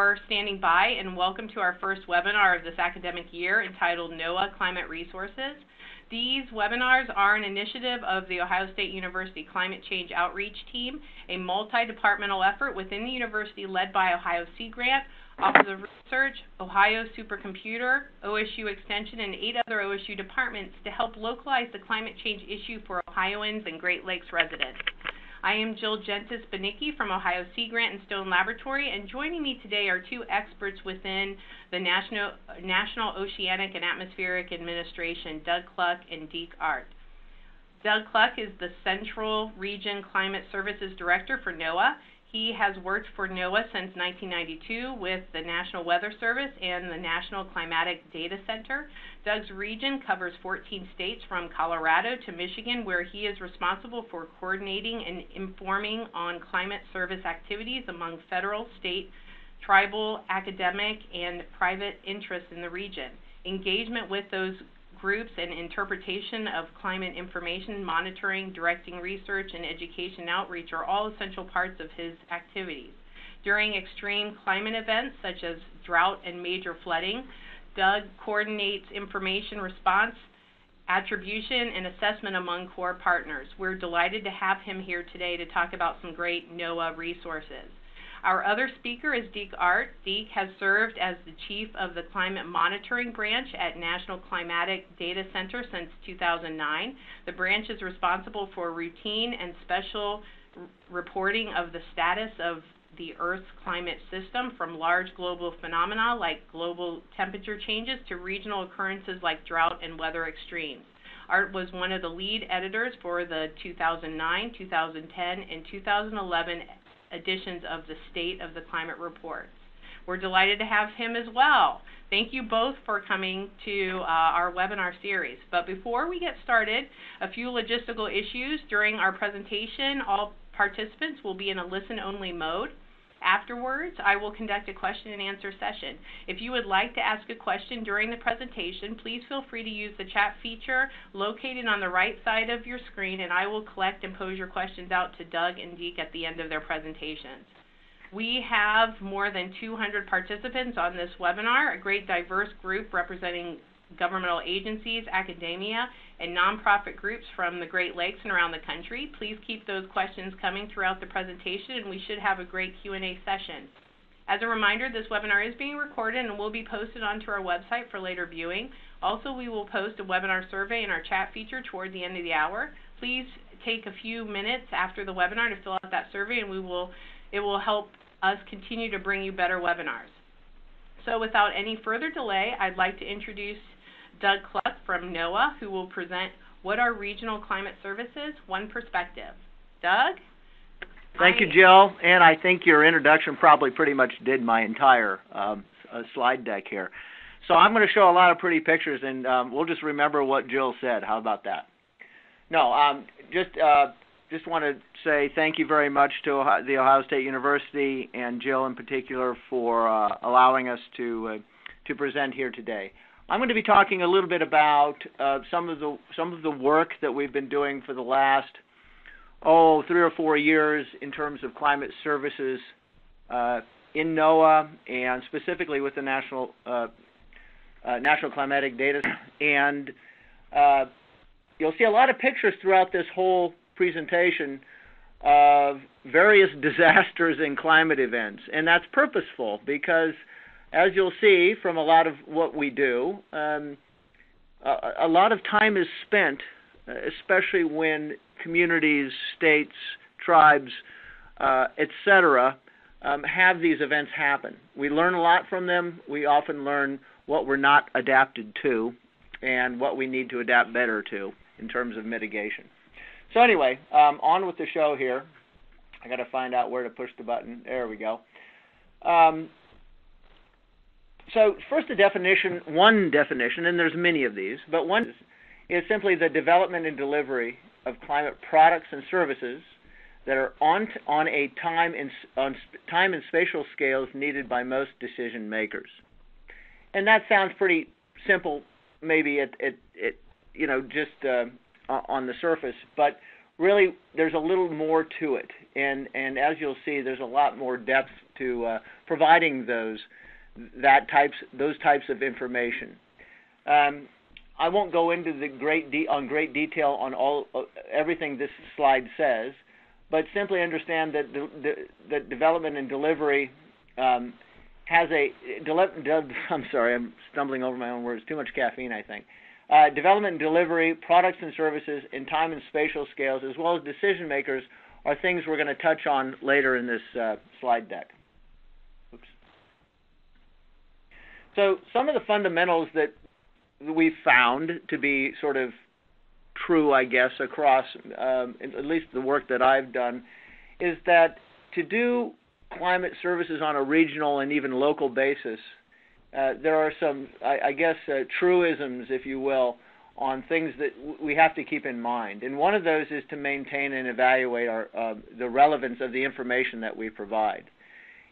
for standing by and welcome to our first webinar of this academic year entitled NOAA Climate Resources. These webinars are an initiative of the Ohio State University Climate Change Outreach Team, a multi-departmental effort within the university led by Ohio Sea Grant, Office of Research, Ohio Supercomputer, OSU Extension, and eight other OSU departments to help localize the climate change issue for Ohioans and Great Lakes residents. I am Jill Jentes Banicki from Ohio Sea Grant and Stone Laboratory, and joining me today are two experts within the National, National Oceanic and Atmospheric Administration, Doug Kluck and Deke Arndt. Doug Kluck is the Central Region Climate Services Director for NOAA. He has worked for NOAA since 1992 with the National Weather Service and the National Climatic Data Center. Doug's region covers 14 states from Colorado to Michigan, where he is responsible for coordinating and informing on climate service activities among federal, state, tribal, academic, and private interests in the region. Engagement with those groups and interpretation of climate information, monitoring, directing research, and education outreach are all essential parts of his activities. During extreme climate events such as drought and major flooding, Doug coordinates information response, attribution, and assessment among core partners. We're delighted to have him here today to talk about some great NOAA resources. Our other speaker is Deke Arndt. Deke has served as the chief of the Climate Monitoring Branch at National Climatic Data Center since 2009. The branch is responsible for routine and special reporting of the status of the Earth's climate system from large global phenomena like global temperature changes to regional occurrences like drought and weather extremes. Arndt was one of the lead editors for the 2009, 2010, and 2011 editions of the State of the Climate Reports. We're delighted to have him as well. Thank you both for coming to uh, our webinar series. But before we get started, a few logistical issues. During our presentation, all participants will be in a listen-only mode. Afterwards, I will conduct a question and answer session. If you would like to ask a question during the presentation, please feel free to use the chat feature located on the right side of your screen, and I will collect and pose your questions out to Doug and Deke at the end of their presentations. We have more than 200 participants on this webinar, a great diverse group representing governmental agencies, academia, and nonprofit groups from the Great Lakes and around the country. Please keep those questions coming throughout the presentation, and we should have a great Q&A session. As a reminder, this webinar is being recorded and will be posted onto our website for later viewing. Also, we will post a webinar survey in our chat feature toward the end of the hour. Please take a few minutes after the webinar to fill out that survey, and we will, it will help us continue to bring you better webinars. So without any further delay, I'd like to introduce Doug Kluck from NOAA, who will present What Are Regional Climate Services? One Perspective. Doug? Thank you, Jill. And I think your introduction probably pretty much did my entire um, uh, slide deck here. So I'm going to show a lot of pretty pictures, and um, we'll just remember what Jill said. How about that? No, um, just uh, just want to say thank you very much to Ohio, the Ohio State University and Jill in particular for uh, allowing us to uh, to present here today. I'm going to be talking a little bit about uh, some of the some of the work that we've been doing for the last oh three or four years in terms of climate services uh, in NOAA and specifically with the National uh, uh National Climatic Data. And uh, you'll see a lot of pictures throughout this whole presentation of various disasters and climate events, and that's purposeful because as you'll see from a lot of what we do, um, a, a, lot of time is spent, especially when communities, states, tribes, uh, etc., um, have these events happen. We learn a lot from them. We often learn what we're not adapted to and what we need to adapt better to in terms of mitigation. So anyway, um, on with the show here. I got to find out where to push the button. There we go. Um, so first the definition, one definition, and there's many of these, but one is simply the development and delivery of climate products and services that are on on a time and on time and spatial scales needed by most decision makers. And that sounds pretty simple, maybe at, at, at you know just uh, on the surface, but really there's a little more to it. And and as you'll see, there's a lot more depth to uh, providing those that types those types of information. Um, I won't go into the great de- on great detail on all uh, everything this slide says, but simply understand that the, the, development and delivery um, has a de- de- I'm sorry, I'm stumbling over my own words. Too much caffeine, I think. Uh, development and delivery, products and services in time and spatial scales, as well as decision makers, are things we're going to touch on later in this uh, slide deck. Oops. So some of the fundamentals that we've found to be sort of true, I guess, across um, at least the work that I've done, is that to do climate services on a regional and even local basis, uh, there are some, I, I guess, uh, truisms, if you will, on things that w- we have to keep in mind. And one of those is to maintain and evaluate our, uh, the relevance of the information that we provide.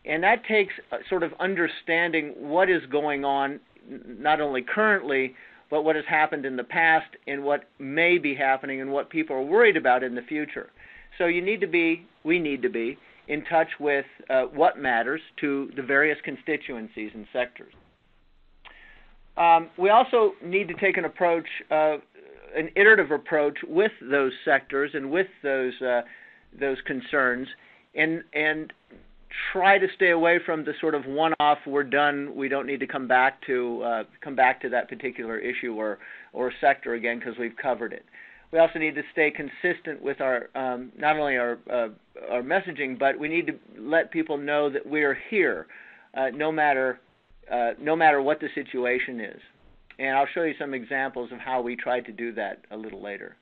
And that takes uh, sort of understanding what is going on, not only currently, but what has happened in the past and what may be happening and what people are worried about in the future. So you need to be, we need to be, in touch with uh, what matters to the various constituencies and sectors. Um, we also need to take an approach, uh, an iterative approach with those sectors and with those uh, those concerns, and and try to stay away from the sort of one-off "we're done, we don't need to come back to uh, come back to that particular issue or or sector again because we've covered it." We also need to stay consistent with our um, not only our uh, our messaging, but we need to let people know that we are here, uh, no matter uh, no matter what the situation is. And I'll show you some examples of how we tried to do that a little later.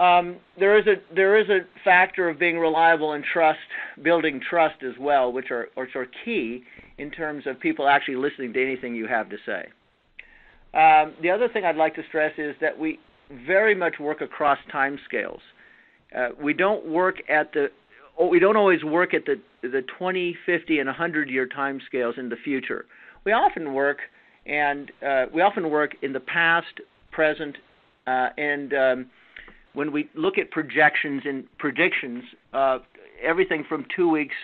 Um, there is a there is a factor of being reliable and trust, building trust as well, which are which are key in terms of people actually listening to anything you have to say. Um, the other thing I'd like to stress is that we very much work across time scales. Uh, we don't work at the we don't always work at the the 20, 50, and 100 year time scales in the future. We often work and uh, we often work in the past, present, uh, and um, when we look at projections and predictions, uh, everything from two weeks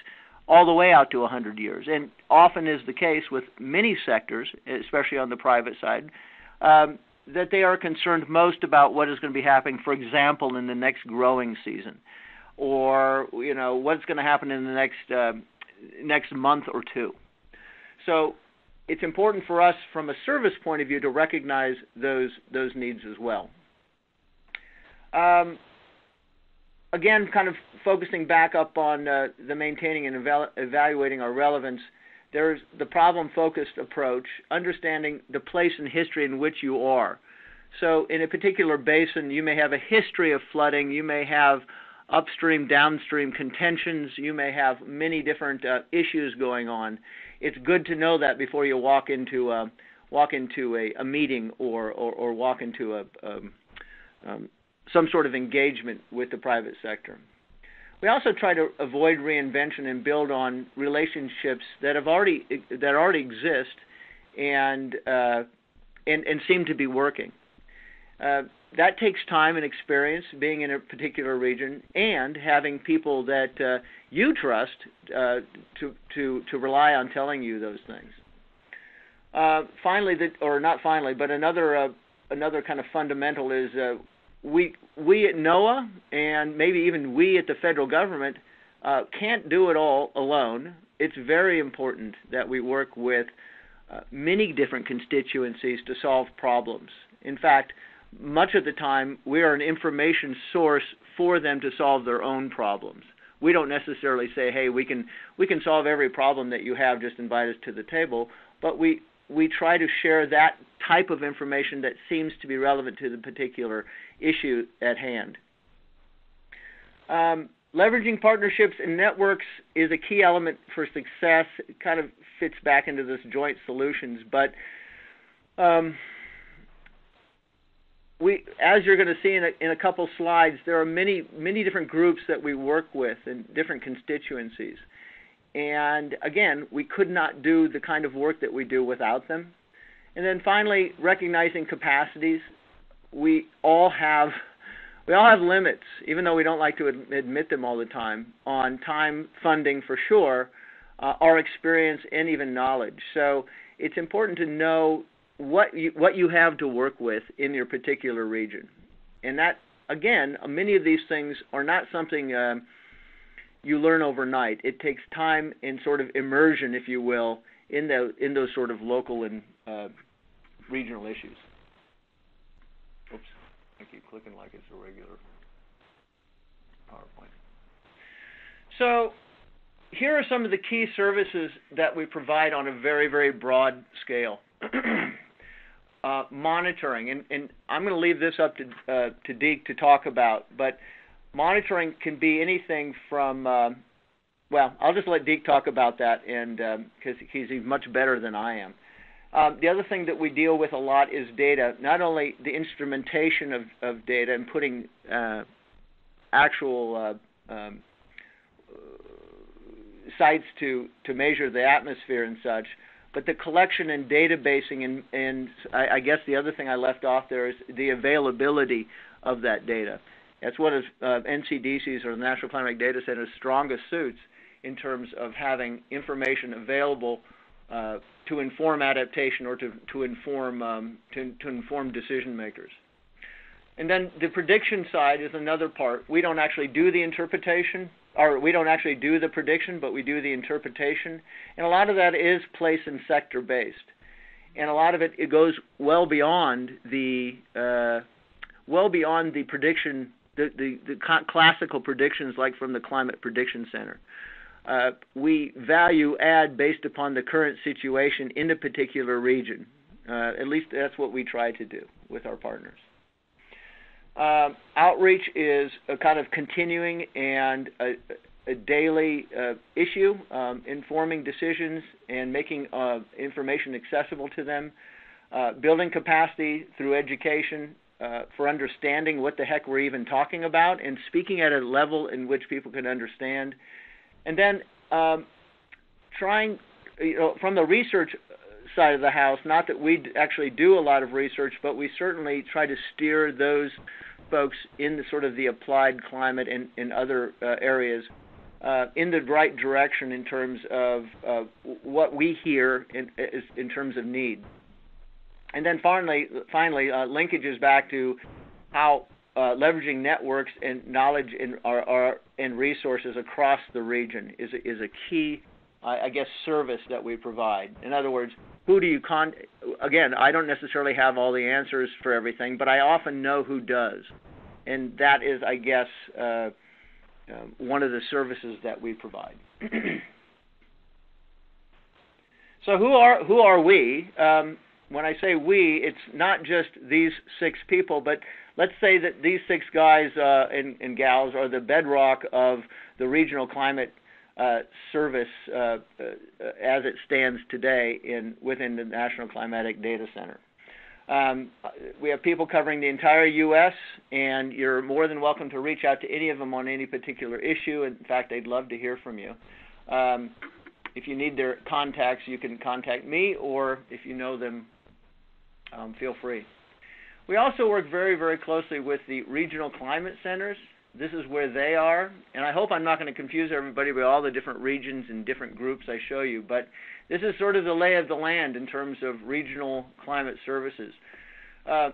all the way out to 100 years, and often is the case with many sectors, especially on the private side. Um, that they are concerned most about what is going to be happening, for example, in the next growing season or you know what's going to happen in the next uh, next month or two. So it's important for us from a service point of view to recognize those those needs as well. Um, again, kind of focusing back up on uh, the maintaining and eval- evaluating our relevance. There's the problem-focused approach, understanding the place and history in which you are. So, in a particular basin, you may have a history of flooding. You may have upstream, downstream contentions. You may have many different uh, issues going on. It's good to know that before you walk into a, walk into a, a meeting or, or, or walk into a, um, um, some sort of engagement with the private sector. We also try to avoid reinvention and build on relationships that have already that already exist and uh, and, and seem to be working. Uh, that takes time and experience being in a particular region and having people that uh, you trust uh, to to to rely on telling you those things. Uh, finally, that or not finally, but another uh, another kind of fundamental is uh, we we at NOAA and maybe even we at the federal government uh, can't do it all alone. It's very important that we work with uh, many different constituencies to solve problems. In fact, much of the time we are an information source for them to solve their own problems. We don't necessarily say, "Hey, we can we can solve every problem that you have. Just invite us to the table." But we we try to share that type of information that seems to be relevant to the particular issue at hand. Um, leveraging partnerships and networks is a key element for success. It kind of fits back into this joint solutions, but um, we, as you're going to see in a, in a couple slides, there are many many different groups that we work with and different constituencies. And again, we could not do the kind of work that we do without them. And then finally, recognizing capacities. We all have we all have limits, even though we don't like to admit them all the time, on time funding for sure, uh, our experience, and even knowledge. So it's important to know what you, what you have to work with in your particular region, and that again, many of these things are not something um, you learn overnight. It takes time and sort of immersion, if you will, in the in those sort of local and uh, regional issues. Oops, I keep clicking like it's a regular PowerPoint. So here are some of the key services that we provide on a very, very broad scale. uh, monitoring, and, and I'm going to leave this up to uh, to Deke to talk about, but monitoring can be anything from uh, well, I'll just let Deke talk about that, and because um, he's much better than I am. Um, the other thing that we deal with a lot is data, not only the instrumentation of, of data and putting uh, actual uh, um, sites to, to measure the atmosphere and such, but the collection and databasing, and, and I, I guess the other thing I left off there is the availability of that data. That's one of uh, NCDC's or the National Climatic Data Center's strongest suits in terms of having information available uh, to inform adaptation or to, to inform um, to, to inform decision makers. And then the prediction side is another part. We don't actually do the interpretation, or we don't actually do the prediction, but we do the interpretation. And a lot of that is place and sector based. And a lot of it, it goes well beyond the uh, well beyond the prediction, the, the, the classical predictions like from the Climate Prediction Center. Uh, we value add based upon the current situation in a particular region. Uh, at least that's what we try to do with our partners. Uh, outreach is a kind of continuing and a, a daily uh, issue, um, informing decisions and making uh, information accessible to them, uh, building capacity through education for understanding what the heck we're even talking about, and speaking at a level in which people can understand and then um, trying, you know, from the research side of the house, not that we actually do a lot of research, but we certainly try to steer those folks in the sort of the applied climate and in other uh, areas uh, in the right direction in terms of uh, what we hear in, in terms of need. And then finally, finally, uh, linkages back to how uh, leveraging networks and knowledge and and resources across the region is is a key, I, I guess, service that we provide. In other words, who do you con? Again, I don't necessarily have all the answers for everything, but I often know who does, and that is, I guess, uh, uh, one of the services that we provide. so who are who are we? Um, when I say we, it's not just these six people, but let's say that these six guys uh, and, and, gals are the bedrock of the regional climate uh, service uh, uh as it stands today in within the National Climatic Data Center. Um, we have people covering the entire U.S., and you're more than welcome to reach out to any of them on any particular issue. In fact, they'd love to hear from you. Um, if you need their contacts, you can contact me, or if you know them, um, feel free. We also work very, very closely with the regional climate centers. This is where they are, and I hope I'm not going to confuse everybody with all the different regions and different groups I show you, but this is sort of the lay of the land in terms of regional climate services. Uh,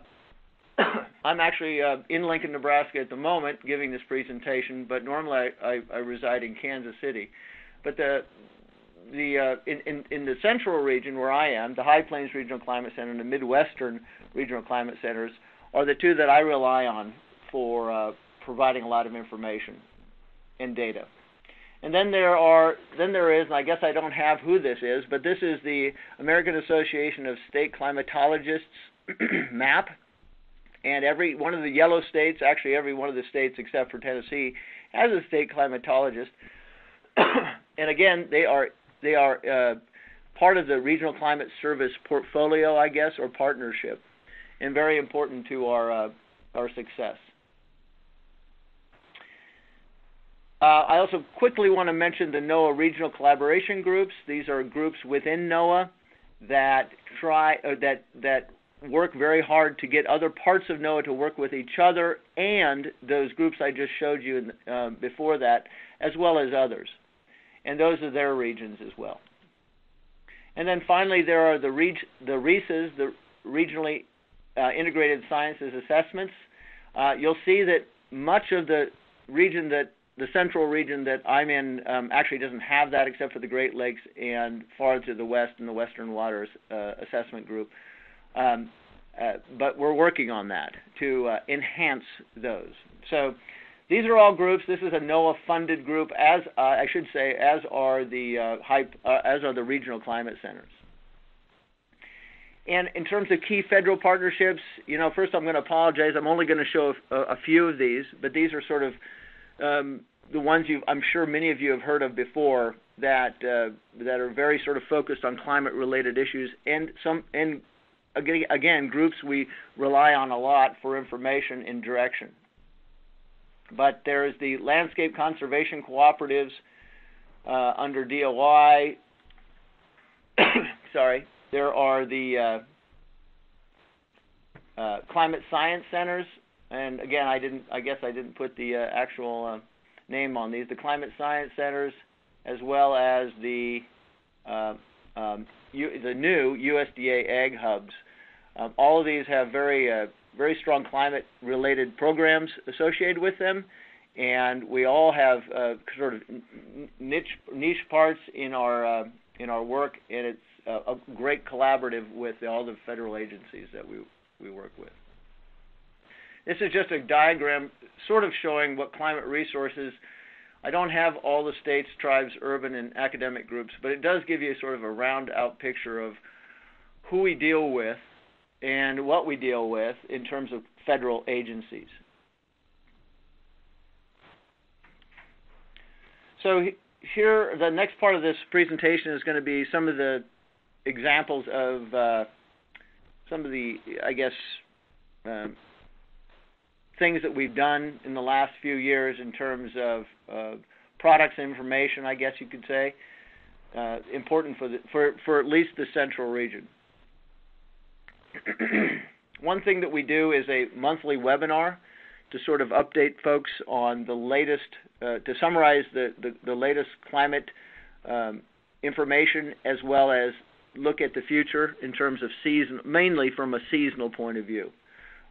I'm actually uh, in Lincoln, Nebraska at the moment giving this presentation, but normally I, I, I reside in Kansas City. But the the uh, in, in in the central region where I am, the High Plains Regional Climate Center and the Midwestern Regional Climate Centers are the two that I rely on for uh, providing a lot of information and data. And then there are then there is, and I guess I don't have who this is, but this is the American Association of State Climatologists map. And every one of the yellow states, actually every one of the states except for Tennessee, has a state climatologist. and again, they are they are uh, part of the Regional Climate Service portfolio, I guess, or partnership, and very important to our uh, our success. Uh, I also quickly want to mention the NOAA regional collaboration groups. These are groups within NOAA that try uh, that that work very hard to get other parts of NOAA to work with each other, and those groups I just showed you in, uh, before that, as well as others. And those are their regions as well. And then finally, there are the, reg- the RISAs, the Regionally uh, Integrated Sciences Assessments. Uh, you'll see that much of the region that the central region that I'm in um, actually doesn't have that except for the Great Lakes and far to the west in the Western Waters uh, Assessment Group. Um, uh, but we're working on that to uh, enhance those. So these are all groups. This is a NOAA-funded group, as uh, I should say, as are the uh, hype, uh, as are the regional climate centers. And in terms of key federal partnerships, you know, first I'm going to apologize. I'm only going to show a, a few of these, but these are sort of um, the ones you I'm sure many of you have heard of before that uh, that are very sort of focused on climate-related issues, and some and again, again groups we rely on a lot for information and direction. But there's the landscape conservation cooperatives uh, under DOI. Sorry, there are the uh, uh, climate science centers and again, I didn't. I guess I didn't put the uh, actual uh, name on these. The climate science centers, as well as the uh, um, U, the new USDA Ag Hubs. Um, all of these have very very strong climate-related programs associated with them, and we all have uh, sort of niche niche parts in our uh, in our work, and it's a great collaborative with all the federal agencies that we we work with. This is just a diagram sort of showing what climate resources. I don't have all the states, tribes, urban, and academic groups, but it does give you sort of a round out picture of who we deal with and what we deal with in terms of federal agencies. So here, the next part of this presentation is going to be some of the examples of uh, some of the, I guess, um, things that we've done in the last few years in terms of uh, products information, I guess you could say, uh, important for, the, for, for at least the central region. One thing that we do is a monthly webinar to sort of update folks on the latest, uh, to summarize the, the, the latest climate um, information as well as look at the future in terms of season, mainly from a seasonal point of view.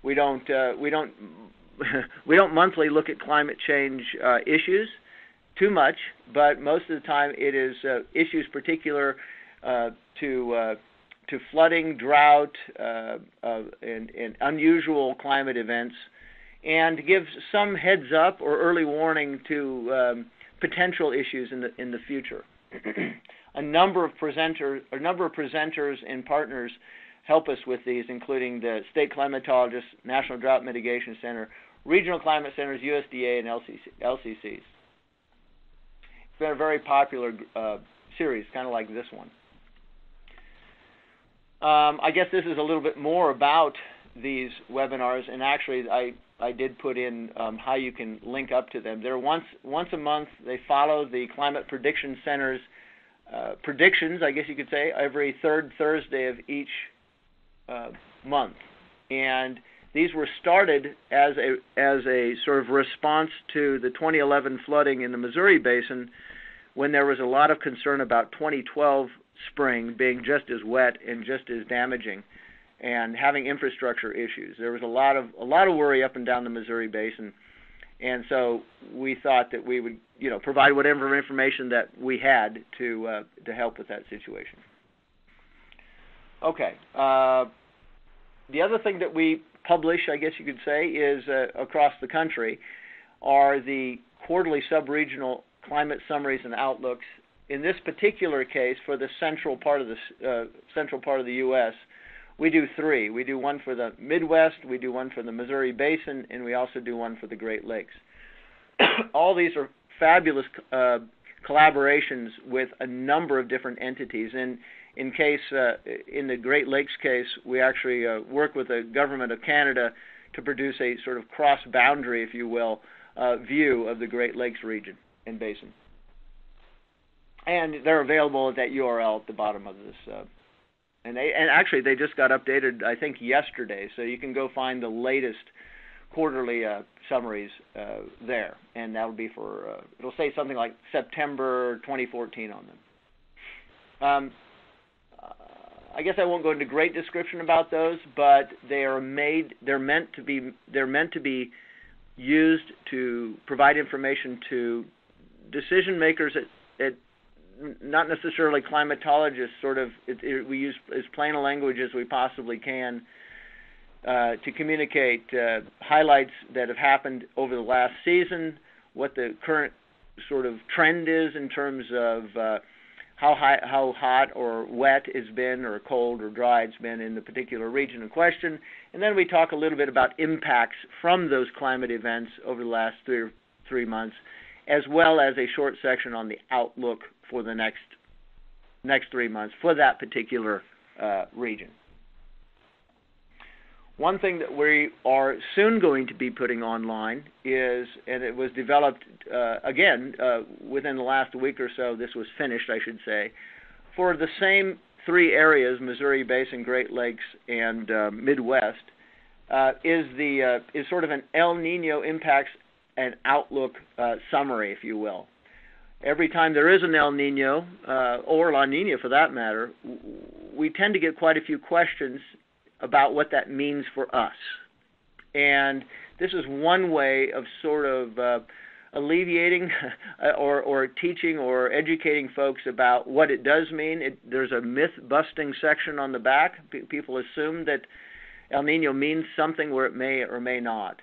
We don't uh, we don't we don't monthly look at climate change uh, issues too much, but most of the time it is uh, issues particular uh, to uh, to flooding, drought, uh, uh, and, and, unusual climate events, and give some heads up or early warning to um, potential issues in the in the future. a number of presenters, a number of presenters and partners help us with these, including the state climatologists, National Drought Mitigation Center, regional climate centers, USDA, and LCC, LCCs. It's been a very popular uh, series, kind of like this one. Um, I guess this is a little bit more about these webinars, and actually, I I did put in um, how you can link up to them. They're once once a month. They follow the Climate Prediction Center's uh, predictions, I guess you could say, every third Thursday of each uh, month, and these were started as a as a sort of response to the 2011 flooding in the Missouri Basin, when there was a lot of concern about 2012 spring being just as wet and just as damaging, and having infrastructure issues. There was a lot of a lot of worry up and down the Missouri Basin, and so we thought that we would you know provide whatever information that we had to uh, to help with that situation. Okay. Uh, the other thing that we publish, I guess you could say, is uh, across the country, are the quarterly subregional climate summaries and outlooks. In this particular case, for the central part of the uh, central part of the U.S., we do three. We do one for the Midwest, we do one for the Missouri Basin, and we also do one for the Great Lakes. All these are fabulous uh, collaborations with a number of different entities, and in case uh, in the Great Lakes case, we actually uh, work with the government of Canada to produce a sort of cross boundary, if you will, uh, view of the Great Lakes region and basin. And they're available at that URL at the bottom of this. Uh, and they and actually they just got updated, I think yesterday, so you can go find the latest quarterly uh, summaries uh, there, and that'll be for uh, it'll say something like September 2014 on them. Um, I guess I won't go into great description about those, but they are made. They're meant to be. They're meant to be used to provide information to decision makers at, at not necessarily climatologists. Sort of, it, it, we use as plain a language as we possibly can uh, to communicate uh, highlights that have happened over the last season, what the current sort of trend is in terms of uh, how high, how hot or wet it's been, or cold or dry it's been in the particular region in question, and then we talk a little bit about impacts from those climate events over the last three three months, as well as a short section on the outlook for the next next three months for that particular uh, region. One thing that we are soon going to be putting online is, and it was developed uh, again uh, within the last week or so. This was finished, I should say, for the same three areas: Missouri Basin, Great Lakes, and uh, Midwest. Uh, is the uh, is sort of an El Nino impacts and outlook uh, summary, if you will. Every time there is an El Nino or La Nina, for that matter, we tend to get quite a few questions about what that means for us. And this is one way of sort of uh, alleviating or, or teaching or educating folks about what it does mean. It, there's a myth busting section on the back. P- people assume that El Nino means something where it may or may not.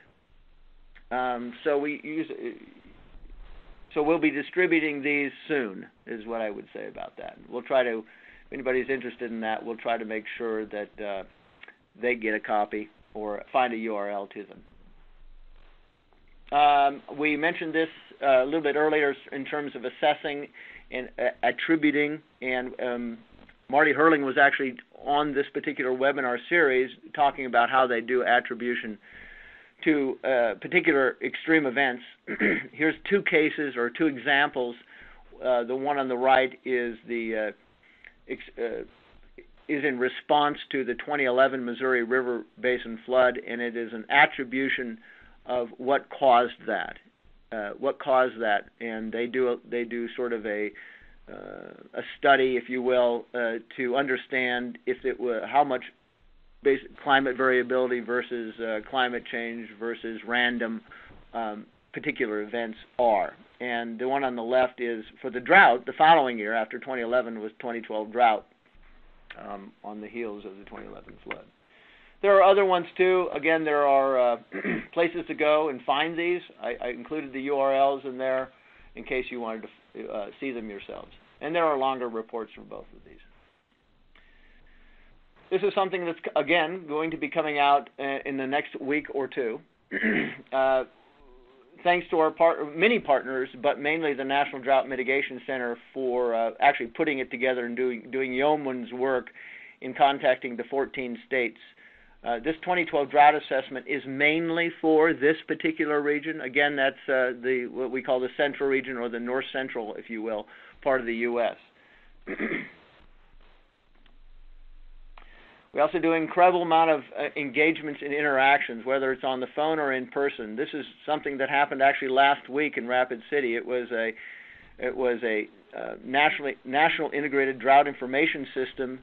Um, so we use. So we'll be distributing these soon, is what I would say about that. We'll try to, if anybody's interested in that, we'll try to make sure that uh, they get a copy or find a URL to them. Um, we mentioned this uh, a little bit earlier in terms of assessing and uh, attributing, and um, Marty Hoerling was actually on this particular webinar series talking about how they do attribution to uh, particular extreme events. Here's two cases or two examples. Uh, the one on the right is the uh, ex- uh, is in response to the 2011 Missouri River Basin flood, and it is an attribution of what caused that. Uh, what caused that? And they do a, they do sort of a uh, a study, if you will, to understand if it were how much basic climate variability versus uh, climate change versus random um, particular events are. And the one on the left is for the drought. The following year, after 2011, was 2012 drought um, on the heels of the 2011 flood. There are other ones too. Again, there are uh, places to go and find these. I, I, included the URLs in there in case you wanted to uh, see them yourselves. And there are longer reports for both of these. This is something that's again going to be coming out uh, in the next week or two. Uh, thanks to our part, many partners, but mainly the National Drought Mitigation Center for uh, actually putting it together and doing doing yeoman's work in contacting the 14 states. Uh, this 2012 drought assessment is mainly for this particular region. Again, that's uh, the what we call the central region or the north central, if you will, part of the U.S. We also do an incredible amount of uh, engagements and interactions, whether it's on the phone or in person. This is something that happened actually last week in Rapid City. It was a it was a uh, nationally national integrated drought information system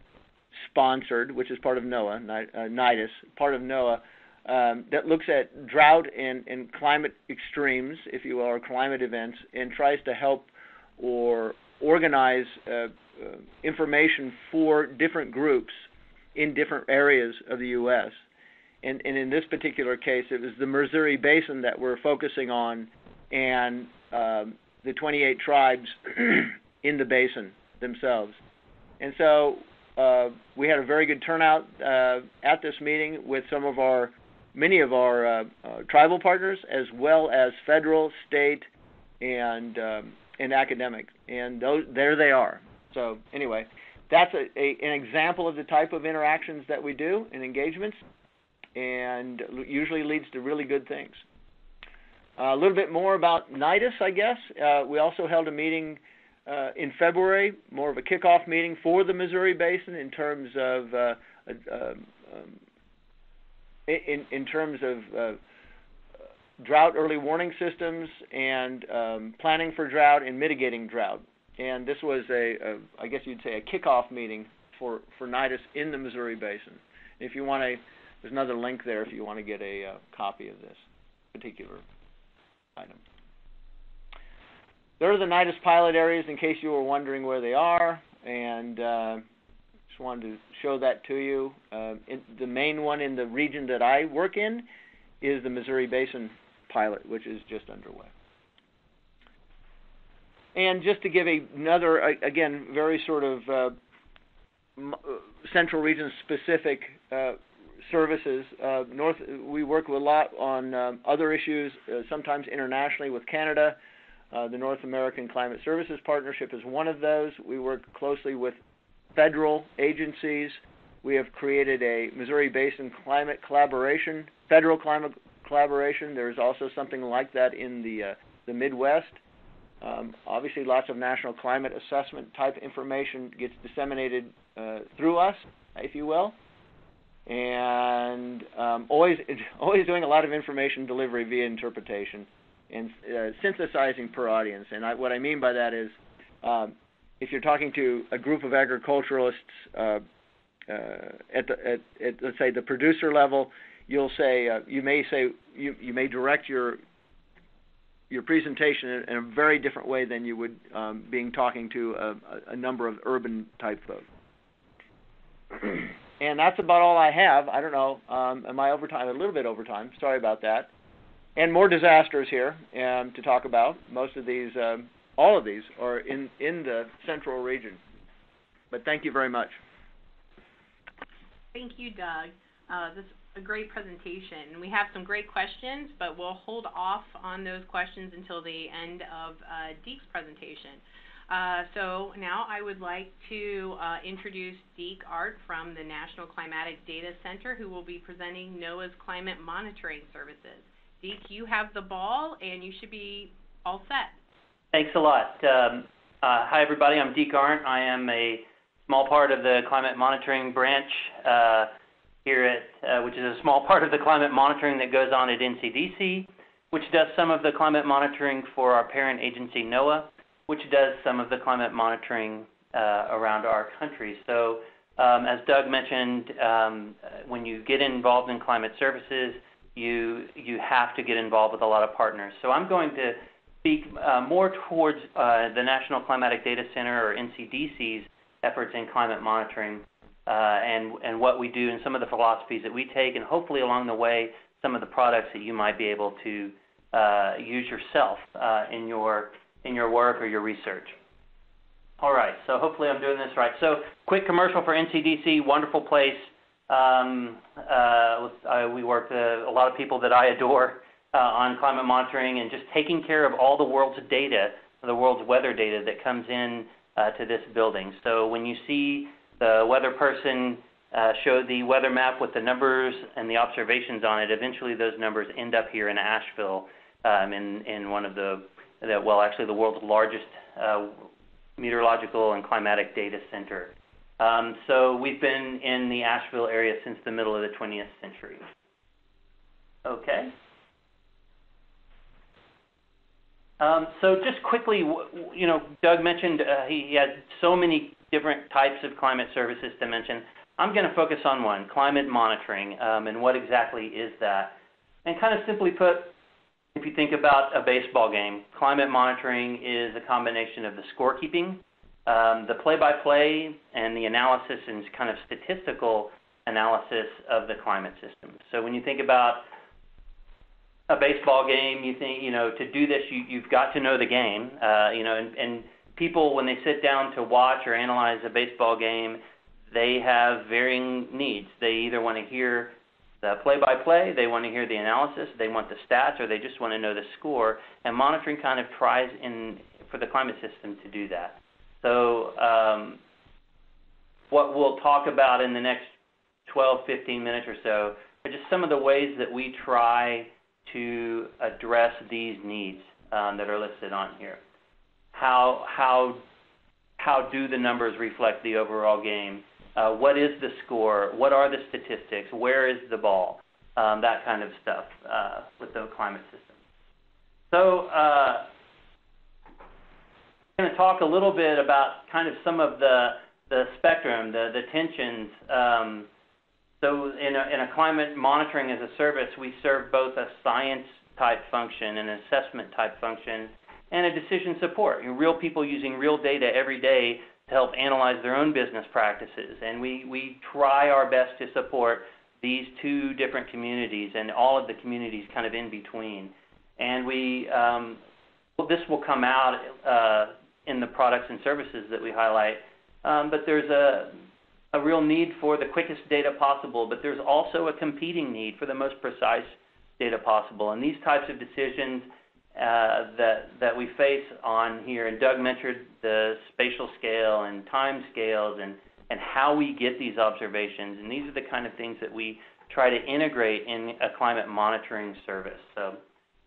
sponsored, which is part of NOAA, uh, NIDIS, part of NOAA, um, that looks at drought and, and climate extremes, if you will, or climate events, and tries to help or organize uh, uh, information for different groups in different areas of the U.S. And, and in this particular case, it was the Missouri Basin that we're focusing on, and um, the 28 tribes in the basin themselves. And so uh, we had a very good turnout uh, at this meeting with some of our, many of our uh, uh tribal partners, as well as federal, state, and um, and academic. And those, there they are. So anyway, that's a, a, an example of the type of interactions that we do and engagements, and usually leads to really good things. Uh, a little bit more about NIDIS, I guess. Uh, we also held a meeting uh, in February, more of a kickoff meeting for the Missouri Basin in terms of uh, um, um, in, in terms of uh, drought early warning systems and um, planning for drought and mitigating drought. And this was a, a, I guess you'd say, a kickoff meeting for for NIDIS in the Missouri Basin. If you want to, there's another link there if you want to get a uh, copy of this particular item. There are the NIDIS pilot areas in case you were wondering where they are, and uh, just wanted to show that to you. Uh, the main one in the region that I work in is the Missouri Basin pilot, which is just underway. And just to give a, another, again, very sort of uh, uh, central region specific uh, services. Uh, North, we work a lot on um, other issues, uh, sometimes internationally with Canada. Uh, the North American Climate Services Partnership is one of those. We work closely with federal agencies. We have created a Missouri Basin Climate Collaboration, federal climate collaboration. There's also something like that in the the Midwest. Um, obviously, lots of national climate assessment type information gets disseminated uh, through us, if you will, and um, always always doing a lot of information delivery via interpretation and uh, synthesizing per audience. And I, what I mean by that is, um, if you're talking to a group of agriculturalists uh, uh, at, the, at, at let's say the producer level, you'll say uh, you may say you you may direct your your presentation in, in a very different way than you would um, being talking to a, a number of urban type folks. and that's about all I have. I don't know. Um, am I over time? A little bit over time. Sorry about that. And more disasters here um, to talk about. Most of these, um, all of these, are in in the central region. But thank you very much. Thank you, Doug. Uh, this a great presentation. We have some great questions, but we'll hold off on those questions until the end of uh, Deke's presentation. Uh, so now I would like to uh, introduce Deke Arndt from the National Climatic Data Center, who will be presenting NOAA's climate monitoring services. Deke, you have the ball, and you should be all set. Thanks a lot. Um, uh, hi, everybody. I'm Deke Arndt. I am a small part of the climate monitoring branch uh, here at, uh, which is a small part of the climate monitoring that goes on at NCDC, which does some of the climate monitoring for our parent agency NOAA which does some of the climate monitoring uh, around our country. So, um, as Doug mentioned, um, when you get involved in climate services, you you have to get involved with a lot of partners. So, I'm going to speak uh, more towards uh, the National Climatic Data Center or NCDC's efforts in climate monitoring uh, and and what we do and some of the philosophies that we take, and hopefully along the way, some of the products that you might be able to uh, use yourself uh, in your in your work or your research. All right, so hopefully I'm doing this right. So, quick commercial for NCDC, wonderful place. Um, uh, uh, we work with a lot of people that I adore uh, on climate monitoring and just taking care of all the world's data, the world's weather data that comes in to this building. So, when you see the weather person uh, the weather map with the numbers and the observations on it, eventually those numbers end up here in Asheville um, in, in one of the that, well, actually the world's largest uh, meteorological and climatic data center. Um, so we've been in the Asheville area since the middle of the 20th century. Okay. Um, so just quickly, you know, Doug mentioned uh, he, he had so many different types of climate services to mention. I'm going to focus on one, climate monitoring, um, and what exactly is that? And kind of simply put, if you think about a baseball game, climate monitoring is a combination of the scorekeeping, um, the play-by-play, and the analysis and kind of statistical analysis of the climate system. So when you think about a baseball game, you think you know to do this, you, you've got to know the game. Uh, you know, and, and people when they sit down to watch or analyze a baseball game, they have varying needs. They either want to hear the play-by-play, they want to hear the analysis, they want the stats, or they just want to know the score. And monitoring kind of tries in for the climate system to do that. So um, what we'll talk about in the next 12, 15 minutes or so are just some of the ways that we try to address these needs um, that are listed on here. How how how do the numbers reflect the overall game? Uh, what is the score? What are the statistics? Where is the ball? um, that kind of stuff uh, with the climate system. So uh, I'm going to talk a little bit about kind of some of the spectrum, the tensions. Um, so in a, in a climate monitoring as a service, we serve both a science type function and an assessment type function, and a decision support. You know, real people using real data every day to help analyze their own business practices, and we we try our best to support these two different communities and all of the communities kind of in between. And we um, this will come out uh, in the products and services that we highlight. Um, but there's a, a real need for the quickest data possible, but there's also a competing need for the most precise data possible. And these types of decisions that that we face on here, and Doug mentioned the spatial scale and time scales and and how we get these observations. And these are the kind of things that we try to integrate in a climate monitoring service. So,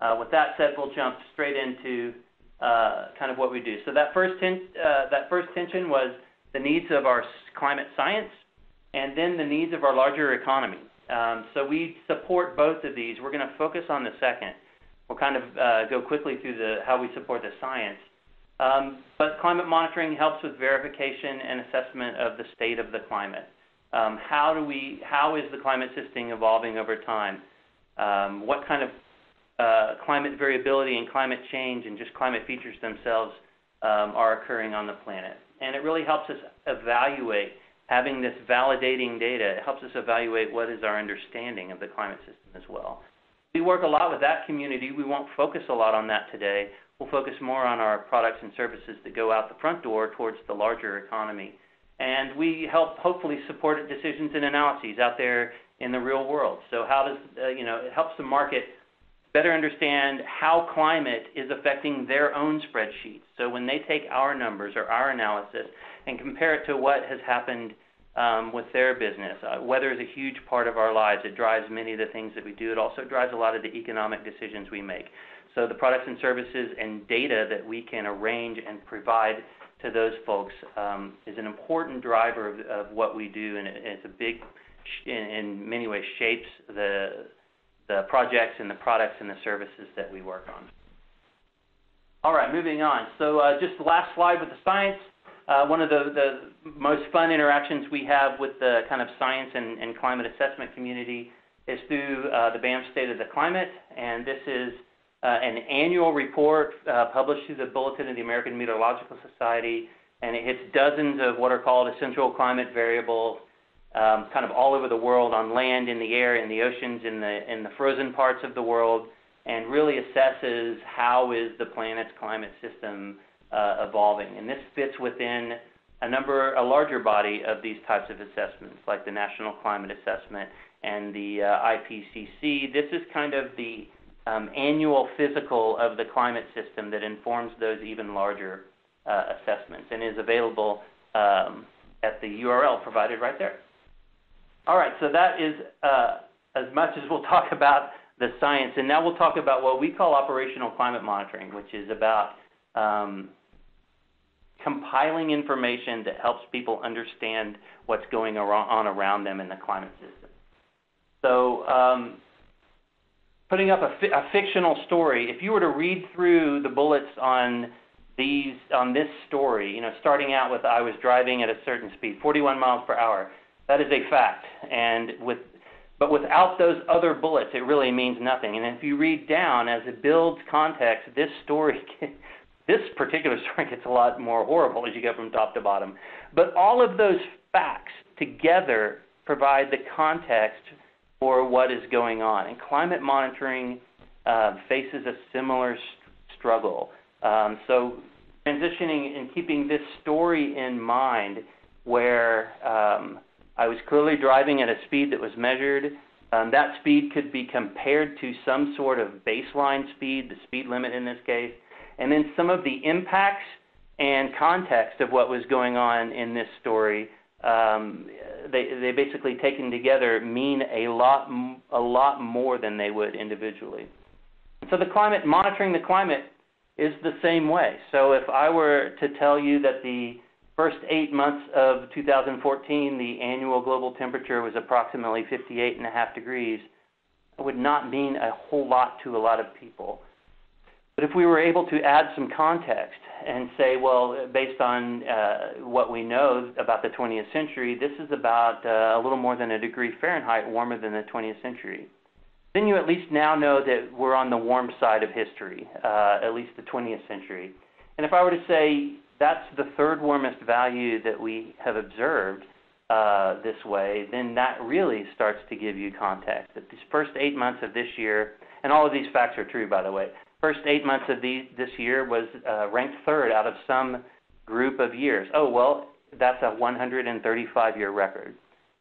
uh, with that said, we'll jump straight into uh, kind of what we do. So that first ten, uh, that first tension was the needs of our climate science, and then the needs of our larger economy. Um, so we support both of these. We're going to focus on the second. We'll kind of uh, go quickly through the how we support the science. Um, but climate monitoring helps with verification and assessment of the state of the climate. Um, how do we? How is the climate system evolving over time? Um, what kind of uh, climate variability and climate change and just climate features themselves are occurring on the planet. And it really helps us evaluate, having this validating data, it helps us evaluate what is our understanding of the climate system as well. We work a lot with that community. We won't focus a lot on that today. We'll focus more on our products and services that go out the front door towards the larger economy. And we help hopefully support decisions and analyses out there in the real world. So how does, uh, you know, it helps the market better understand how climate is affecting their own spreadsheets. So when they take our numbers or our analysis and compare it to what has happened um, with their business, uh, weather is a huge part of our lives. It drives many of the things that we do. It also drives a lot of the economic decisions we make. So the products and services and data that we can arrange and provide to those folks um, is an important driver of, of what we do, and it, it's a big, in, in many ways, shapes the the projects and the products and the services that we work on. All right, moving on. So uh, just the last slide with the science. Uh, one of the, the most fun interactions we have with the kind of science and, and climate assessment community is through uh, the BAMS State of the Climate, and this is uh, an annual report uh, published through the Bulletin of the American Meteorological Society, and it hits dozens of what are called essential climate variables um, kind of all over the world on land, in the air, in the oceans, in the in the frozen parts of the world, and really assesses how is the planet's climate system evolving. And this fits within a number, a larger body of these types of assessments, like the National Climate Assessment and the uh, IPCC. This is kind of the um, annual physical of the climate system that informs those even larger uh, assessments and is available um, at the URL provided right there. All right, so that is uh, as much as we'll talk about the science, and now we'll talk about what we call operational climate monitoring, which is about um, compiling information that helps people understand what's going on around them in the climate system. So, um, putting up a, fi- a fictional story, if you were to read through the bullets on these on this story, you know, starting out with I was driving at a certain speed, 41 miles per hour, that is a fact. And with but without those other bullets, it really means nothing. And if you read down as it builds context, this story, this particular story gets a lot more horrible as you go from top to bottom. But all of those facts together provide the context for what is going on. And climate monitoring uh, faces a similar st- struggle. Um, so transitioning and keeping this story in mind, where um, I was clearly driving at a speed that was measured. Um, that speed could be compared to some sort of baseline speed, the speed limit in this case, and then some of the impacts and context of what was going on in this story. Um, they they basically taken together mean a lot a lot more than they would individually. So the climate monitoring the climate is the same way. So if I were to tell you that the first eight months of 2014, the annual global temperature was approximately 58 and a half degrees. It would not mean a whole lot to a lot of people. But if we were able to add some context and say, well, based on uh, what we know about the 20th century, this is about uh, a little more than a degree Fahrenheit warmer than the 20th century, then you at least now know that we're on the warm side of history, uh, at least the 20th century. And if I were to say that's the third warmest value that we have observed uh, this way, then that really starts to give you context. That these first eight months of this year, and all of these facts are true, by the way, first eight months of these, this year was uh, ranked third out of some group of years. Oh, well, that's a 135 year record.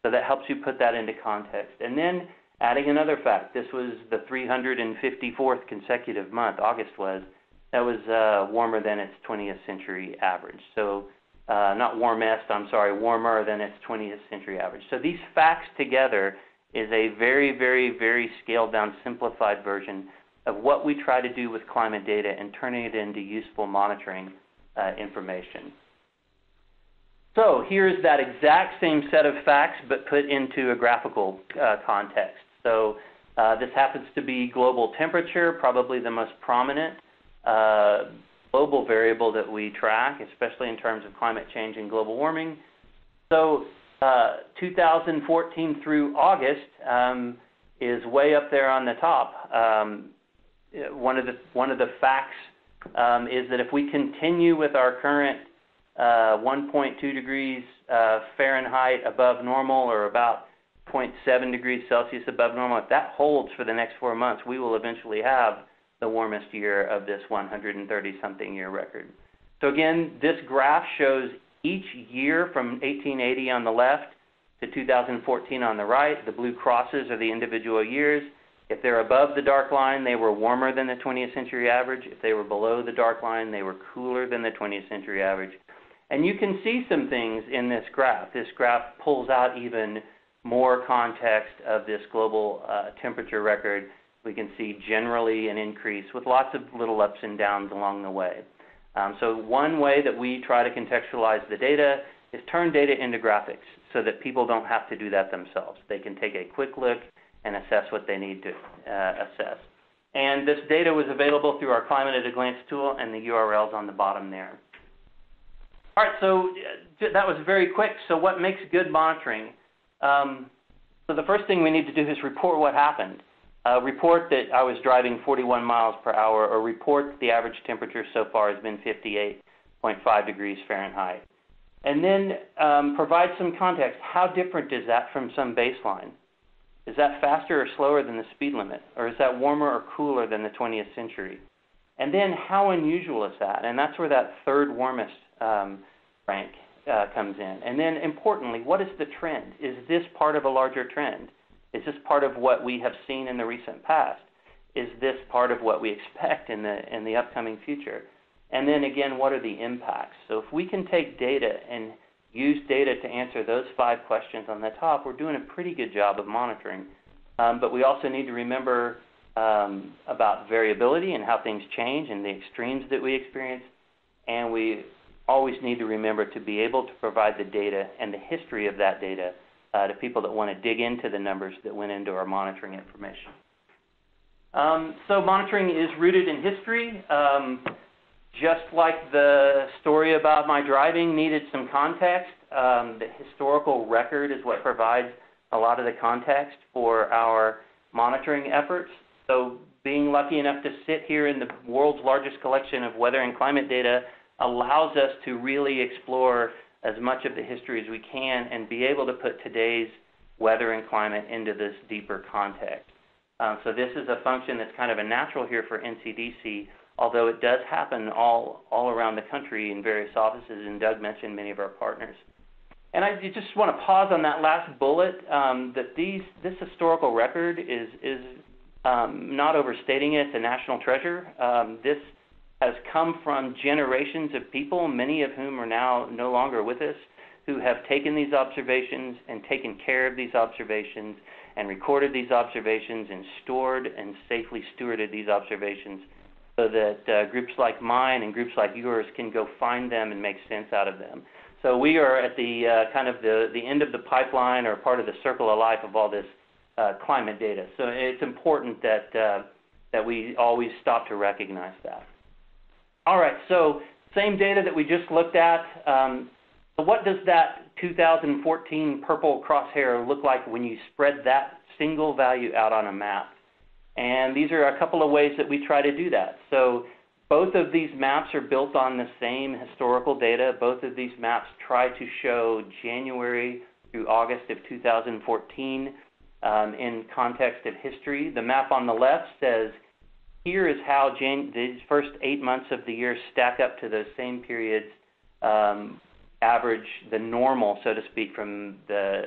So that helps you put that into context. And then adding another fact this was the 354th consecutive month, August was, that was uh, warmer than its 20th century average. So, uh, not warmest, I'm sorry, warmer than its 20th century average. So, these facts together is a very, very, very scaled down, simplified version of what we try to do with climate data and turning it into useful monitoring uh, information. So here's that exact same set of facts, but put into a graphical uh, context. So uh, this happens to be global temperature, probably the most prominent uh, global variable that we track, especially in terms of climate change and global warming. So uh, 2014 through August um, is way up there on the top. Um, one of the one of the facts um, is that if we continue with our current uh, 1.2 degrees uh, Fahrenheit above normal, or about 0.7 degrees Celsius above normal, if that holds for the next four months, we will eventually have the warmest year of this 130-something year record. So again, this graph shows each year from 1880 on the left to 2014 on the right. The blue crosses are the individual years. If they're above the dark line, they were warmer than the 20th century average. If they were below the dark line, they were cooler than the 20th century average. And you can see some things in this graph. This graph pulls out even more context of this global uh, temperature record. We can see generally an increase with lots of little ups and downs along the way. Um, so one way that we try to contextualize the data is turn data into graphics so that people don't have to do that themselves. They can take a quick look and assess what they need to uh, assess. And this data was available through our Climate at a Glance tool, and the URL's on the bottom there. All right, so uh, that was very quick. So what makes good monitoring? Um, so the first thing we need to do is report what happened. Uh, report that I was driving 41 miles per hour, or report that the average temperature so far has been 58.5 degrees Fahrenheit. And then um, provide some context. How different is that from some baseline? Is that faster or slower than the speed limit? Or is that warmer or cooler than the 20th century? And then how unusual is that? And that's where that third warmest um, rank uh, comes in. And then importantly, what is the trend? Is this part of a larger trend? Is this part of what we have seen in the recent past? Is this part of what we expect in the in the upcoming future? And then again, what are the impacts? So if we can take data and use data to answer those five questions on the top, we're doing a pretty good job of monitoring. Um, but we also need to remember um, about variability and how things change and the extremes that we experience. And we always need to remember to be able to provide the data and the history of that data uh, to people that want to dig into the numbers that went into our monitoring information. Um, so monitoring is rooted in history. Um, just like the story about my driving needed some context, um, the historical record is what provides a lot of the context for our monitoring efforts. So, being lucky enough to sit here in the world's largest collection of weather and climate data allows us to really explore as much of the history as we can and be able to put today's weather and climate into this deeper context. Um, so, this is a function that's kind of a natural here for NCDC although it does happen all, all around the country in various offices, and Doug mentioned many of our partners. And I just want to pause on that last bullet um, that these, this historical record is, is um, not overstating it, it's a national treasure. Um, this has come from generations of people, many of whom are now no longer with us, who have taken these observations and taken care of these observations and recorded these observations and stored and safely stewarded these observations so that uh, groups like mine and groups like yours can go find them and make sense out of them. So we are at the uh, kind of the, the end of the pipeline or part of the circle of life of all this uh, climate data. So it's important that uh, that we always stop to recognize that. All right, so same data that we just looked at. Um, what does that 2014 purple crosshair look like when you spread that single value out on a map? And these are a couple of ways that we try to do that. So both of these maps are built on the same historical data. Both of these maps try to show January through August of 2014 um, in context of history. The map on the left says here is how Jan- the first eight months of the year stack up to those same periods, um, average the normal, so to speak, from the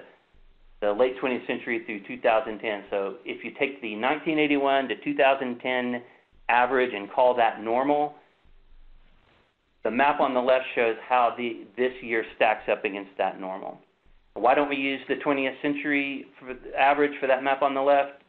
the late 20th century through 2010. So if you take the 1981 to 2010 average and call that normal, the map on the left shows how the this year stacks up against that normal. Why don't we use the 20th century for average for that map on the left?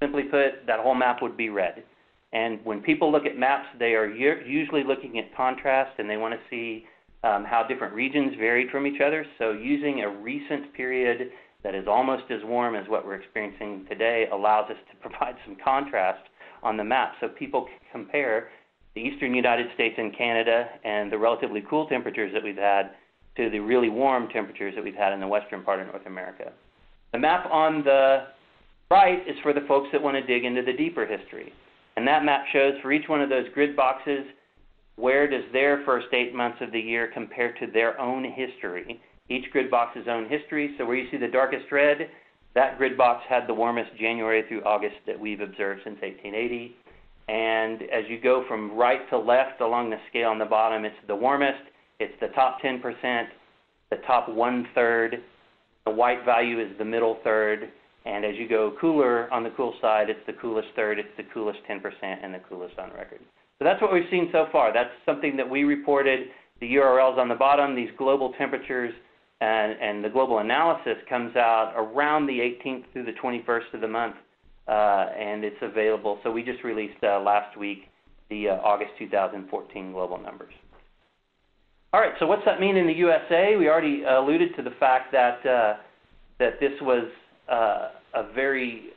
Simply put, that whole map would be red. And when people look at maps, they are usually looking at contrast and they want to see um, how different regions varied from each other. So using a recent period that is almost as warm as what we're experiencing today allows us to provide some contrast on the map so people can compare the eastern United States and Canada and the relatively cool temperatures that we've had to the really warm temperatures that we've had in the western part of North America. The map on the right is for the folks that want to dig into the deeper history. And that map shows for each one of those grid boxes where does their first eight months of the year compare to their own history. Each grid box box's own history. So where you see the darkest red, that grid box had the warmest January through August that we've observed since 1880. And as you go from right to left along the scale on the bottom, it's the warmest, it's the top 10%, the top one third. The white value is the middle third. And as you go cooler on the cool side, it's the coolest third, it's the coolest 10%, and the coolest on record. So that's what we've seen so far. That's something that we reported. The URLs on the bottom, these global temperatures and, and the global analysis comes out around the 18th through the 21st of the month, uh, and it's available. So we just released uh, last week the uh, August 2014 global numbers. All right, so what's that mean in the USA? We already alluded to the fact that uh, that this was uh, a very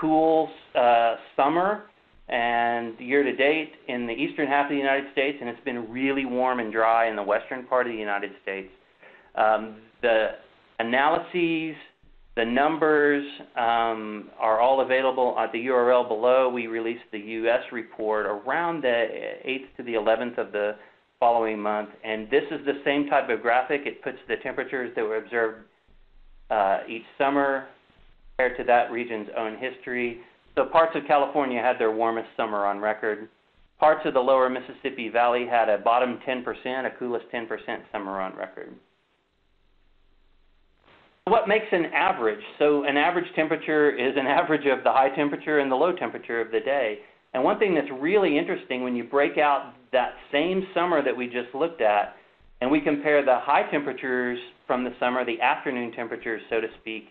cool uh, summer and year to date in the eastern half of the United States, and it's been really warm and dry in the western part of the United States. Um, the analyses, the numbers um, are all available at the URL below. We released the U.S. report around the 8th to the 11th of the following month, and this is the same type of graphic. It puts the temperatures that were observed uh, each summer compared to that region's own history. So parts of California had their warmest summer on record. Parts of the lower Mississippi Valley had a bottom 10%, a coolest 10% summer on record. What makes an average? So an average temperature is an average of the high temperature and the low temperature of the day. And one thing that's really interesting when you break out that same summer that we just looked at, and we compare the high temperatures from the summer, the afternoon temperatures, so to speak,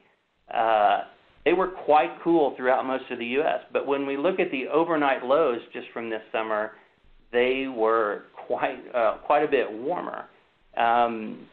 uh, they were quite cool throughout most of the U.S. But when we look at the overnight lows just from this summer, they were quite uh, quite a bit warmer. Um,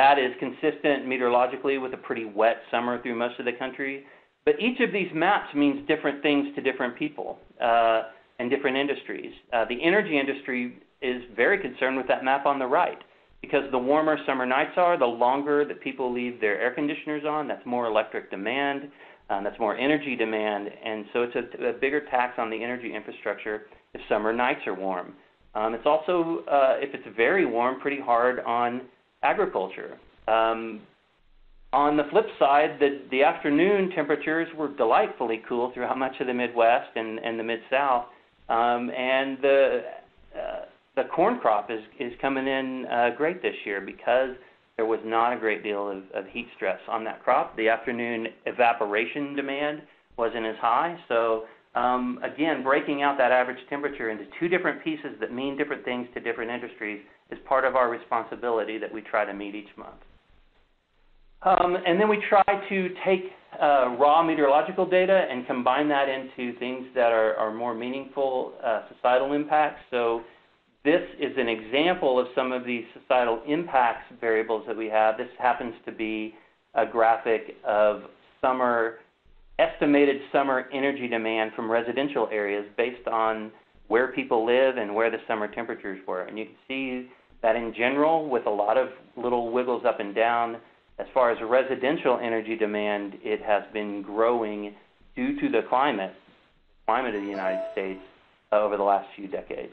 that is consistent meteorologically with a pretty wet summer through most of the country. But each of these maps means different things to different people uh, and different industries. Uh, the energy industry is very concerned with that map on the right because the warmer summer nights are, the longer that people leave their air conditioners on. That's more electric demand. Um, that's more energy demand, and so it's a, a, bigger tax on the energy infrastructure if summer nights are warm. Um, it's also, uh, if it's very warm, pretty hard on agriculture. Um, on the flip side, the, the afternoon temperatures were delightfully cool throughout much of the Midwest and, and the Mid South, um, and the uh, the corn crop is is coming in uh, great this year because there was not a great deal of, of heat stress on that crop. The afternoon evaporation demand wasn't as high, so um, again, breaking out that average temperature into two different pieces that mean different things to different industries is part of our responsibility that we try to meet each month. Um, and then we try to take uh, raw meteorological data and combine that into things that are, are more meaningful uh, societal impacts. So this is an example of some of these societal impacts variables that we have. This happens to be a graphic of summer estimated summer energy demand from residential areas based on where people live and where the summer temperatures were. And you can see that in general, with a lot of little wiggles up and down, as far as residential energy demand, it has been growing due to the climate, climate of the United States uh, over the last few decades.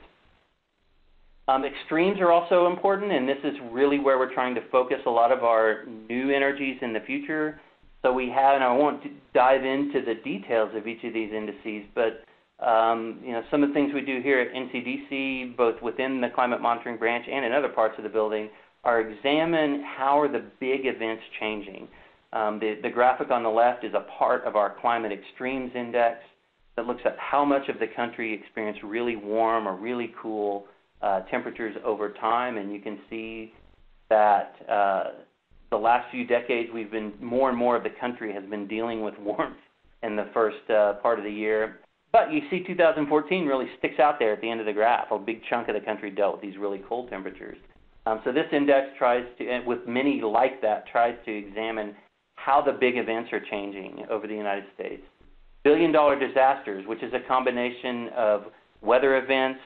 Um, extremes are also important, and this is really where we're trying to focus a lot of our new energies in the future. So we have, and I won't dive into the details of each of these indices, but um, you know, some of the things we do here at NCDC, both within the climate monitoring branch and in other parts of the building, are examine how are the big events changing. Um, the, the graphic on the left is a part of our climate extremes index that looks at how much of the country experienced really warm or really cool uh, temperatures over time, and you can see that uh, the last few decades we've been more and more of the country has been dealing with warmth in the first uh, part of the year. But you see 2014 really sticks out there at the end of the graph. A big chunk of the country dealt with these really cold temperatures. Um, so this index tries to, and with many like that, tries to examine how the big events are changing over the United States. Billion dollar disasters, which is a combination of weather events,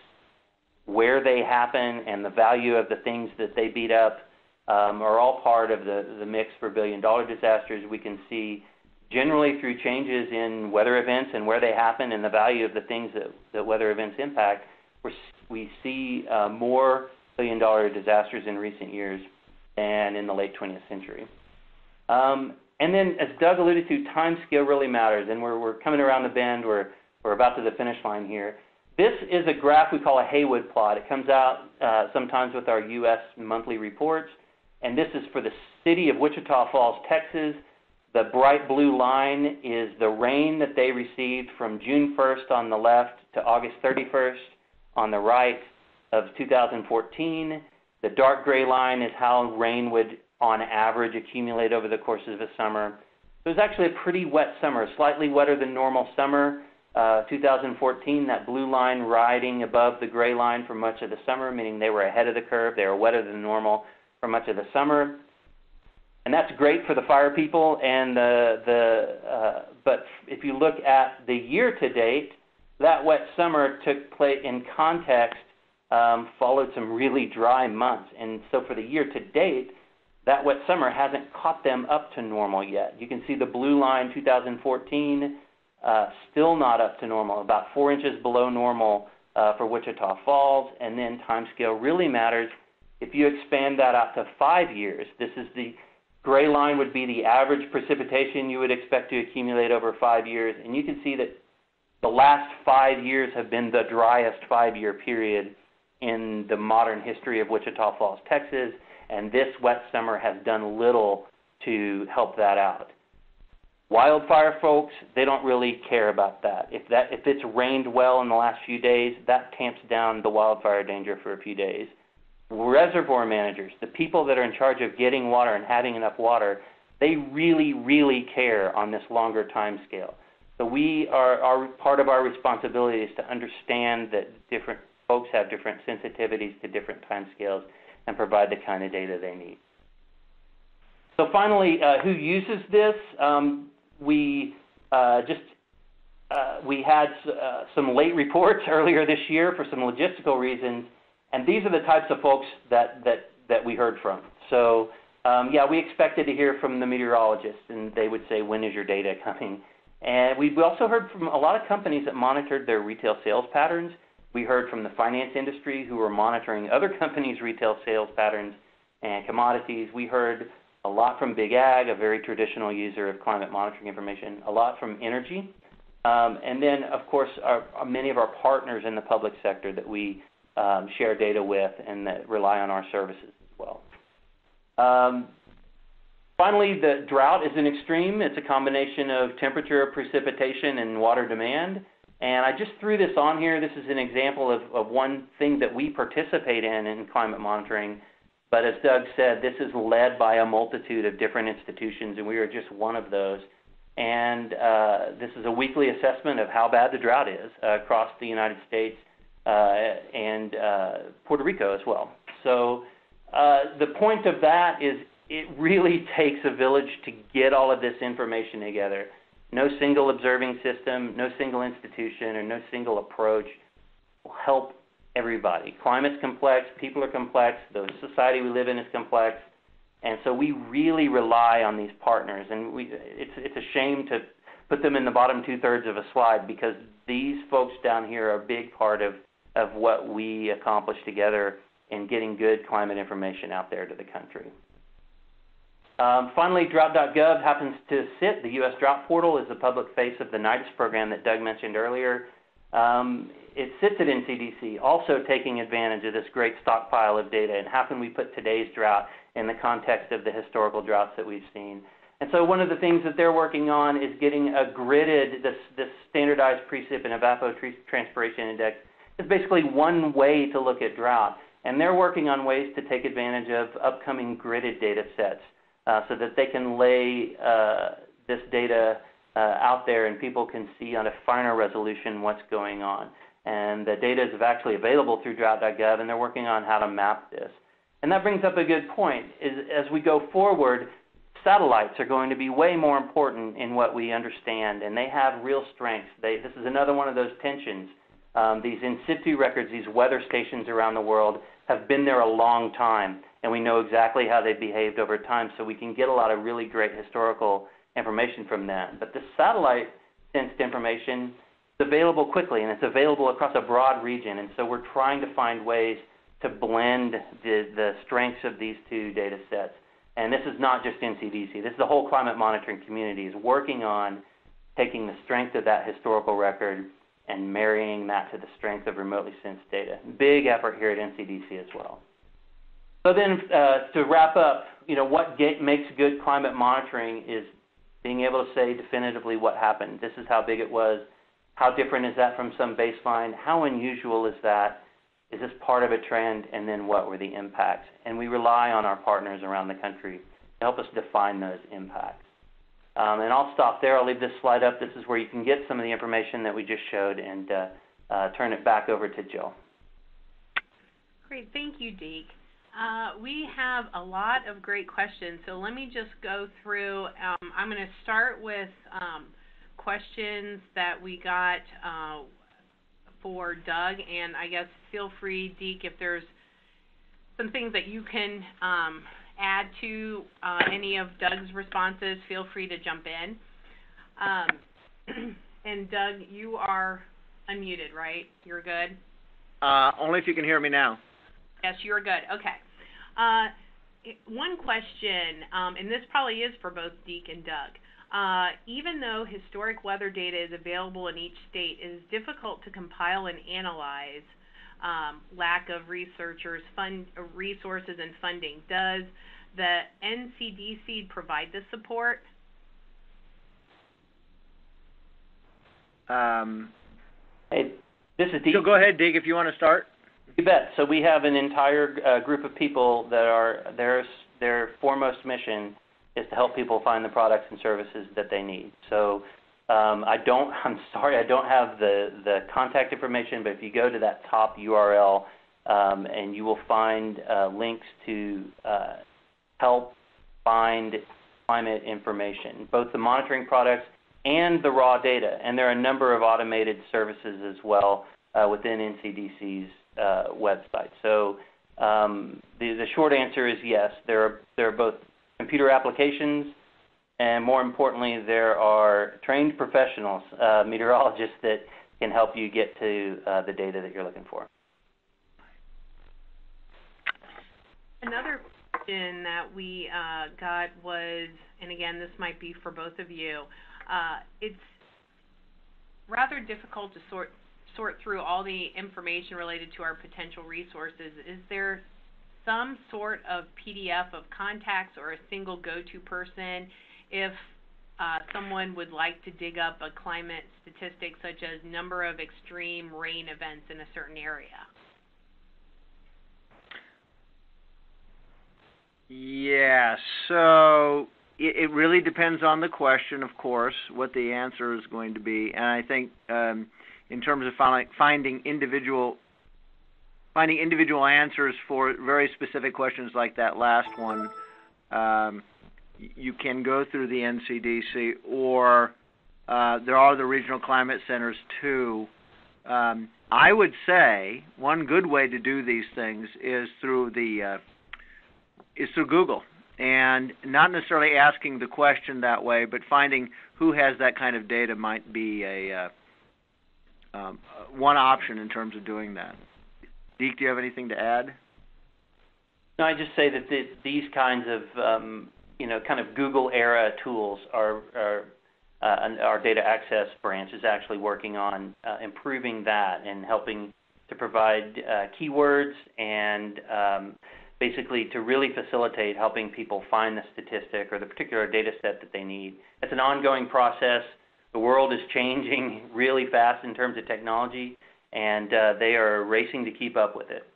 where they happen, and the value of the things that they beat up, um, are all part of the, the mix for billion dollar disasters. We can see generally through changes in weather events and where they happen and the value of the things that, that weather events impact, we're, we see uh, more billion dollar disasters in recent years than in the late 20th century. Um, and then, as Doug alluded to, time scale really matters, and we're, we're coming around the bend. We're, we're about to the finish line here. This is a graph we call a Haywood plot. It comes out uh, sometimes with our U.S. monthly reports, and this is for the city of Wichita Falls, Texas. The bright blue line is the rain that they received from June 1st on the left to August 31st on the right of 2014. The dark gray line is how rain would on average accumulate over the course of a summer. It was actually a pretty wet summer, slightly wetter than normal summer. Uh, 2014, that blue line riding above the gray line for much of the summer, meaning they were ahead of the curve. They were wetter than normal for much of the summer, and that's great for the fire people. And the the uh, but if you look at the year to date, that wet summer took place in context, um, followed some really dry months, and so for the year to date that wet summer hasn't caught them up to normal yet. You can see the blue line 2014 uh, still not up to normal, about four inches below normal uh, for Wichita Falls, and then time scale really matters. If you expand that out to five years, this is the gray line would be the average precipitation you would expect to accumulate over five years, and you can see that the last five years have been the driest five-year period in the modern history of Wichita Falls, Texas and this wet summer has done little to help that out. Wildfire folks, they don't really care about that. If that if it's rained well in the last few days, that tamps down the wildfire danger for a few days. Reservoir managers, the people that are in charge of getting water and having enough water, they really, really care on this longer time scale. So we are part of our responsibility is to understand that different folks have different sensitivities to different time scales and provide the kind of data they need. So finally, uh, who uses this? Um, we uh, just uh, we had uh, some late reports earlier this year for some logistical reasons, and these are the types of folks that that that we heard from. So um, yeah, we expected to hear from the meteorologists, and they would say, "When is your data coming?" And we also heard from a lot of companies that monitored their retail sales patterns we heard from the finance industry who were monitoring other companies' retail sales patterns and commodities. We heard a lot from Big Ag, a very traditional user of climate monitoring information, a lot from energy, um, and then, of course, our, many of our partners in the public sector that we um, share data with and that rely on our services as well. Um, finally, the drought is an extreme. It's a combination of temperature, precipitation, and water demand. And I just threw this on here. This is an example of, of one thing that we participate in in climate monitoring. But as Doug said, this is led by a multitude of different institutions, and we are just one of those. And uh, this is a weekly assessment of how bad the drought is uh, across the United States and uh, Puerto Rico as well. So uh, the point of that is it really takes a village to get all of this information together No single observing system, no single institution, or no single approach will help everybody. Climate's complex, people are complex, the society we live in is complex, and so we really rely on these partners. And we, it's it's a shame to put them in the bottom two thirds of a slide because these folks down here are a big part of of what we accomplish together in getting good climate information out there to the country. Um, finally, drought.gov happens to sit. The U.S. Drought Portal is the public face of the NIDIS program that Doug mentioned earlier. Um, it sits at NCDC, also taking advantage of this great stockpile of data and how can we put today's drought in the context of the historical droughts that we've seen. And so one of the things that they're working on is getting a gridded, this, this standardized precip and evapotranspiration index is basically one way to look at drought. And they're working on ways to take advantage of upcoming gridded data sets uh, so that they can lay uh, this data uh, out there and people can see on a finer resolution what's going on. And the data is actually available through drought.gov, and they're working on how to map this. And that brings up a good point. Is as we go forward, satellites are going to be way more important in what we understand, and they have real strengths. They, this is another one of those tensions. Um, these in situ records, these weather stations around the world, have been there a long time, and we know exactly how they've behaved over time, so we can get a lot of really great historical information from them. But the satellite sensed information is available quickly, and it's available across a broad region, and so we're trying to find ways to blend the, the strengths of these two data sets. And this is not just NCDC. This is the whole climate monitoring community is working on taking the strength of that historical record and marrying that to the strength of remotely sensed data. Big effort here at NCDC as well. So then, uh, to wrap up, you know, what get, makes good climate monitoring is being able to say definitively what happened. This is how big it was. How different is that from some baseline? How unusual is that? Is this part of a trend? And then what were the impacts? And we rely on our partners around the country to help us define those impacts. Um, and I'll stop there. I'll leave this slide up. This is where you can get some of the information that we just showed and uh, uh, turn it back over to Jill. Great. Thank you, Deke. Uh, we have a lot of great questions, so let me just go through. Um, I'm going to start with um, questions that we got uh, for Doug, and I guess feel free, Deke, if there's some things that you can um, add to uh, any of Doug's responses, feel free to jump in. Um, and Doug, you are unmuted, right? You're good? Uh, only if you can hear me now. Yes, you're good. Okay. Uh, one question, um, and this probably is for both Deke and Doug. Uh, even though historic weather data is available in each state, it is difficult to compile and analyze. Um, lack of researchers, fund uh, resources, and funding. Does the NCDC provide the support? Um, hey, this is Deke. So go ahead, Dig, if you want to start. You bet. So we have an entire uh, group of people that are their their foremost mission is to help people find the products and services that they need. So um, I don't. I'm sorry, I don't have the the contact information. But if you go to that top URL, um, and you will find uh, links to uh, help find climate information, both the monitoring products and the raw data. And there are a number of automated services as well uh, within NCDC's uh, website. So um, the, the short answer is yes. There are there are both computer applications, and more importantly, there are trained professionals, uh, meteorologists that can help you get to uh, the data that you're looking for. Another question that we uh, got was, and again, this might be for both of you. Uh, it's rather difficult to sort sort through all the information related to our potential resources. Is there some sort of PDF of contacts or a single go-to person if uh, someone would like to dig up a climate statistic such as number of extreme rain events in a certain area? Yeah, so it, it really depends on the question, of course, what the answer is going to be, and I think um, in terms of finding, finding individual finding individual answers for very specific questions like that last one, um, you can go through the NCDC or Uh, there are the regional climate centers too. Um, I would say one good way to do these things is through the uh, is through Google, and not necessarily asking the question that way, but finding who has that kind of data might be a uh, um, one option in terms of doing that. Deke, do you have anything to add? No, I just say that the, these kinds of um, you know kind of Google era tools uh, our data access branch is actually working on uh, improving that and helping to provide uh, keywords and um, basically to really facilitate helping people find the statistic or the particular data set that they need. It's an ongoing process. The world is changing really fast in terms of technology, and they are racing to keep up with it.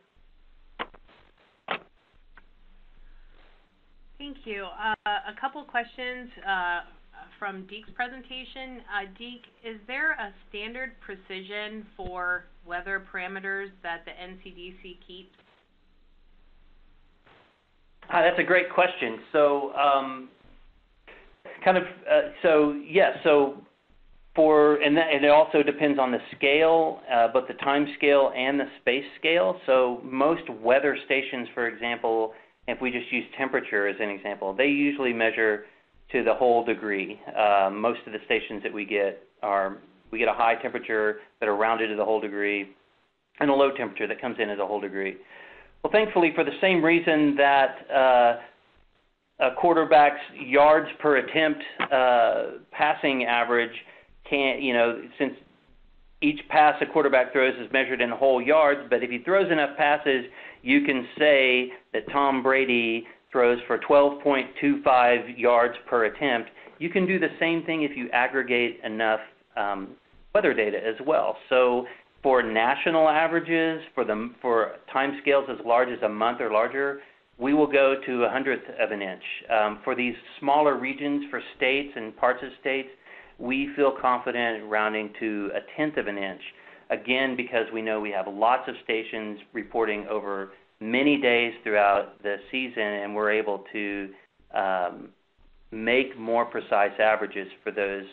Thank you. Uh, a couple questions uh, from Deke's presentation. Deek, is there a standard precision for weather parameters that the NCDC keeps? That's a great question. So, um, kind of, uh, so yes, yeah, so it also depends on the scale, uh, both the time scale and the space scale. So most weather stations, for example, if we just use temperature as an example, they usually measure to the whole degree. Uh, most of the stations that we get are we get a high temperature that are rounded to the whole degree, and a low temperature that comes in as a whole degree. Well, thankfully, for the same reason that uh, a quarterback's yards per attempt uh, passing average can't, you know, since each pass a quarterback throws is measured in whole yards, but if he throws enough passes, you can say that Tom Brady throws for 12.25 yards per attempt. You can do the same thing if you aggregate enough um, weather data as well. So for national averages, for the for time scales as large as a month or larger, we will go to a hundredth of an inch. Um, for these smaller regions, for states and parts of states, we feel confident rounding to a tenth of an inch. Again, because we know we have lots of stations reporting over many days throughout the season, and we're able to um, make more precise averages for those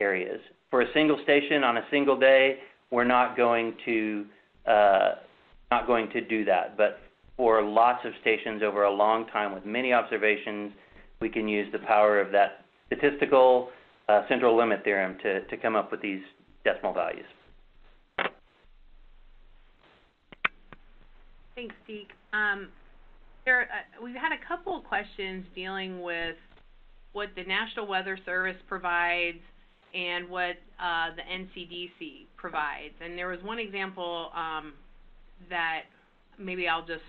areas. For a single station on a single day, we're not going to uh, not going to do that. But for lots of stations over a long time with many observations, we can use the power of that statistical uh, central limit theorem to, to come up with these decimal values. Thanks, Deke. Um, there, uh, we've had a couple of questions dealing with what the National Weather Service provides and what uh, the NCDC provides. And there was one example um, that maybe I'll just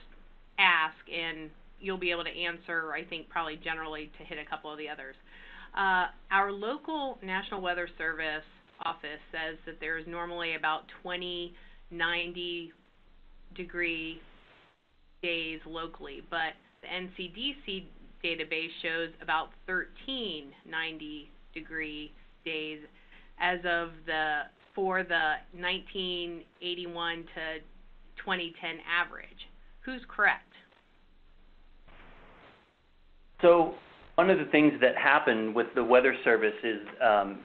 ask, and you'll be able to answer, I think, probably generally to hit a couple of the others. Uh, our local National Weather Service office says that there is normally about 20 90 degree days locally, but the NCDC database shows about 13 90 degree days as of the for the 1981 to 2010 average. Who's correct? So one of the things that happened with the Weather Service is um,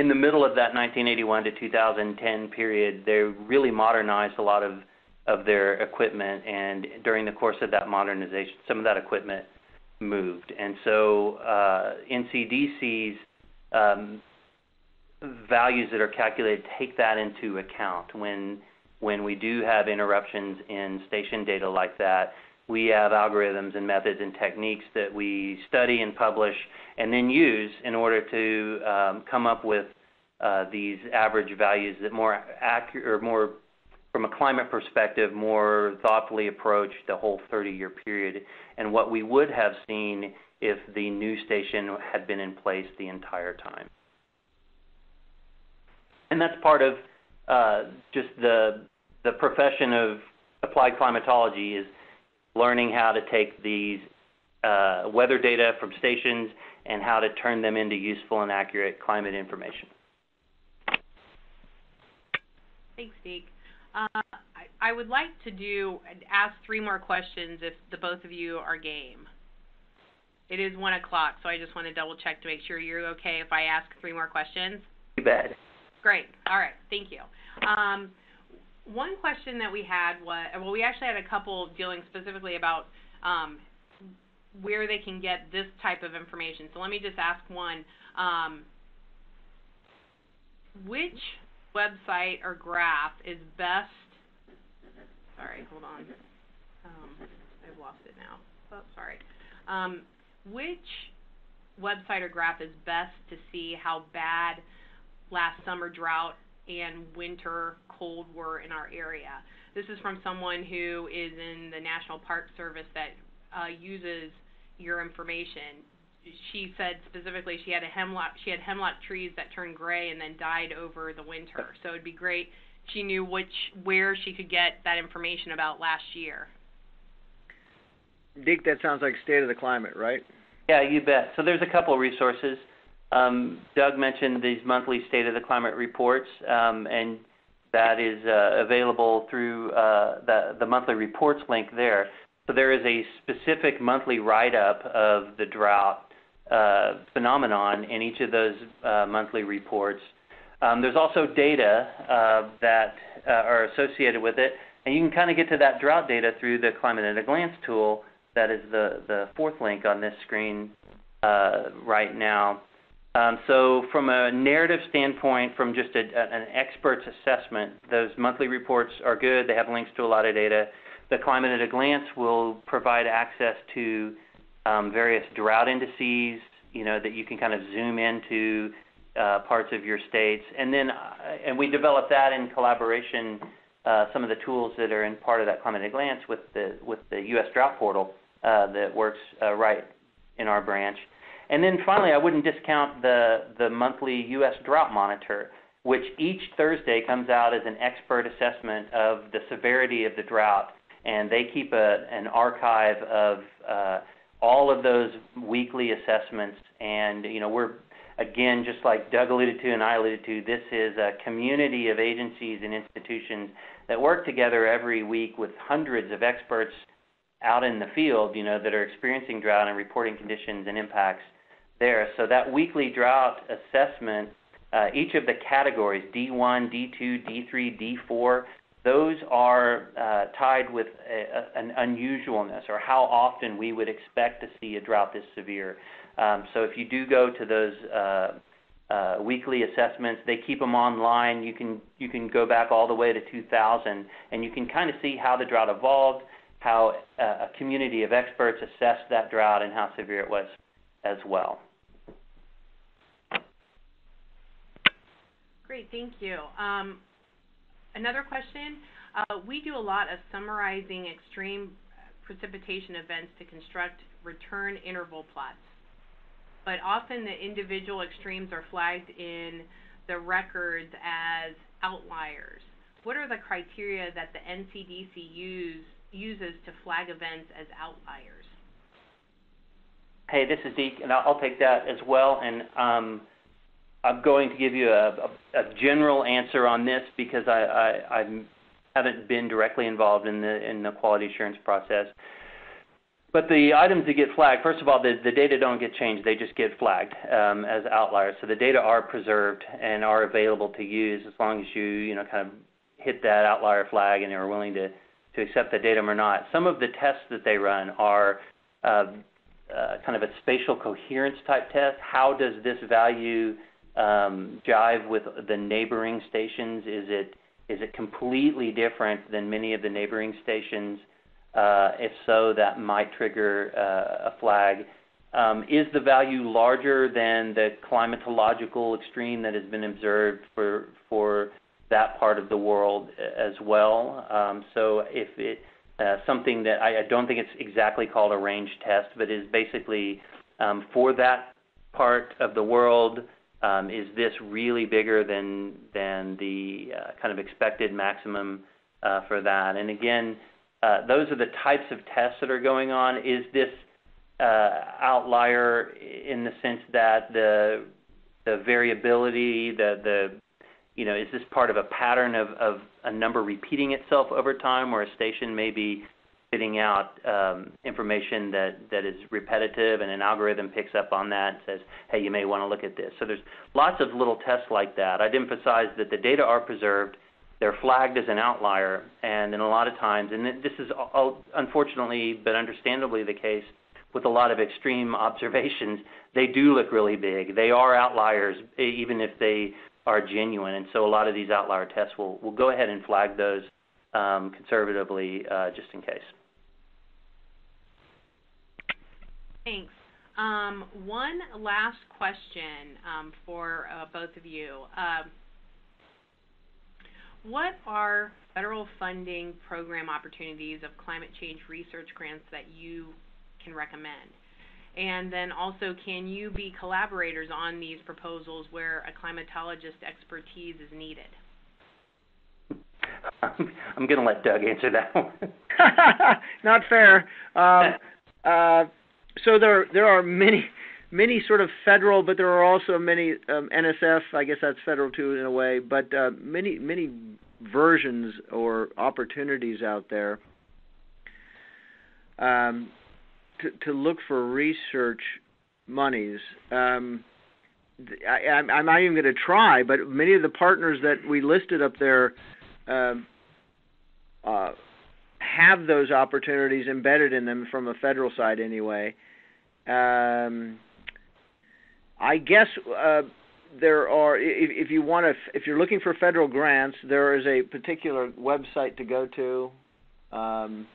in the middle of that 1981 to 2010 period, they really modernized a lot of of their equipment, and during the course of that modernization, some of that equipment moved, and so uh, NCDC's um, values that are calculated take that into account when when we do have interruptions in station data like that. We have algorithms and methods and techniques that we study and publish and then use in order to um, come up with uh, these average values that more accurate or more from a climate perspective, more thoughtfully approach the whole 30-year period and what we would have seen if the new station had been in place the entire time. And that's part of uh, just the the profession of applied climatology is learning how to take these uh, weather data from stations and how to turn them into useful and accurate climate information. Thanks, Deke. Uh, I, I would like to do ask three more questions if the both of you are game. It is one o'clock, so I just want to double check to make sure you're okay if I ask three more questions. You bet. Great. All right. Thank you. Um, one question that we had was, well, we actually had a couple dealing specifically about um, where they can get this type of information. So let me just ask one. Um, which website or graph is best? Sorry, hold on. Um, I've lost it now. Oh, sorry. Um, which website or graph is best to see how bad last summer drought and winter cold were in our area? This is from someone who is in the National Park Service that uh, uses your information. She said specifically she had a hemlock she had hemlock trees that turned gray and then died over the winter. So it'd be great she knew which where she could get that information about last year. Deke, that sounds like state of the climate, right? Yeah, you bet. So there's a couple of resources. Um, Doug mentioned these monthly state of the climate reports, um, and that is uh, available through uh, the, the monthly reports link there. So there is a specific monthly write-up of the drought uh, phenomenon in each of those uh, monthly reports. Um, there's also data uh, that uh, are associated with it, and you can kind of get to that drought data through the Climate at a Glance tool. That is the, the fourth link on this screen right now. Um, so, from a narrative standpoint, from just a, an expert's assessment, those monthly reports are good. They have links to a lot of data. The Climate at a Glance will provide access to um, various drought indices, you know, that you can kind of zoom into uh, parts of your states, and then uh, and we developed that in collaboration. Uh, some of the tools that are in part of that Climate at a Glance with the with the U.S. Drought Portal uh, that works uh, right in our branch. And then finally, I wouldn't discount the the monthly U.S. Drought Monitor, which each Thursday comes out as an expert assessment of the severity of the drought and they keep a, an archive of uh, all of those weekly assessments. And you know, we're again, just like Doug alluded to and I alluded to, this is a community of agencies and institutions that work together every week with hundreds of experts out in the field, you know, that are experiencing drought and reporting conditions and impacts there. So that weekly drought assessment, uh, each of the categories, D1, D2, D3, D4, those are uh, tied with a, an unusualness or how often we would expect to see a drought this severe. Um, so if you do go to those uh, uh, weekly assessments, they keep them online. You can you can go back all the way to 2000, and you can kind of see how the drought evolved, how uh, a community of experts assessed that drought, and how severe it was as well. Great, thank you. Um, Another question, uh, we do a lot of summarizing extreme precipitation events to construct return interval plots. But often the individual extremes are flagged in the records as outliers. What are the criteria that the NCDC use, uses to flag events as outliers? Hey, this is Deke, and I'll take that as well. And um, I'm going to give you a, a, a general answer on this because I, I, I haven't been directly involved in the in the quality assurance process. But the items that get flagged, first of all, the, the data don't get changed; they just get flagged um, as outliers. So the data are preserved and are available to use as long as you you know kind of hit that outlier flag and are willing to to accept the datum or not. Some of the tests that they run are uh, uh, kind of a spatial coherence type test. How does this value um, jive with the neighboring stations? Is it is it completely different than many of the neighboring stations? Uh, if so, that might trigger uh, a flag. Um, is the value larger than the climatological extreme that has been observed for for that part of the world as well? Um, so if it uh, something that I, I, don't think it's exactly called a range test, but is basically um, for that part of the world, um, is this really bigger than than the uh, kind of expected maximum uh, for that? And again, uh, those are the types of tests that are going on. Is this uh, outlier in the sense that the the variability, the the you know, is this part of a pattern of, of a number repeating itself over time, where a station may be spitting out um, information that, is repetitive and an algorithm picks up on that and says, hey, you may want to look at this. So there's lots of little tests like that. I'd emphasize that the data are preserved, they're flagged as an outlier, and in a lot of times, and this is unfortunately but understandably the case with a lot of extreme observations, they do look really big. They are outliers, even if they are genuine. And so a lot of these outlier tests will will go ahead and flag those um, conservatively uh, just in case. Thanks. Um, one last question um, for uh, both of you. Uh, what are federal funding program opportunities of climate change research grants that you can recommend? And then also, can you be collaborators on these proposals where a climatologist expertise is needed? I'm going to let Doug answer that one. Not fair. Um, uh, so there there are many many sort of federal, but there are also many um, NSF. I guess that's federal too in a way, but uh, many many versions or opportunities out there um, to to look for research monies. Um, I, I'm not even going to try, but many of the partners that we listed up there um, uh, have those opportunities embedded in them from a federal side anyway. Um, I guess uh, there are if, if you want to if you're looking for federal grants, there is a particular website to go to um,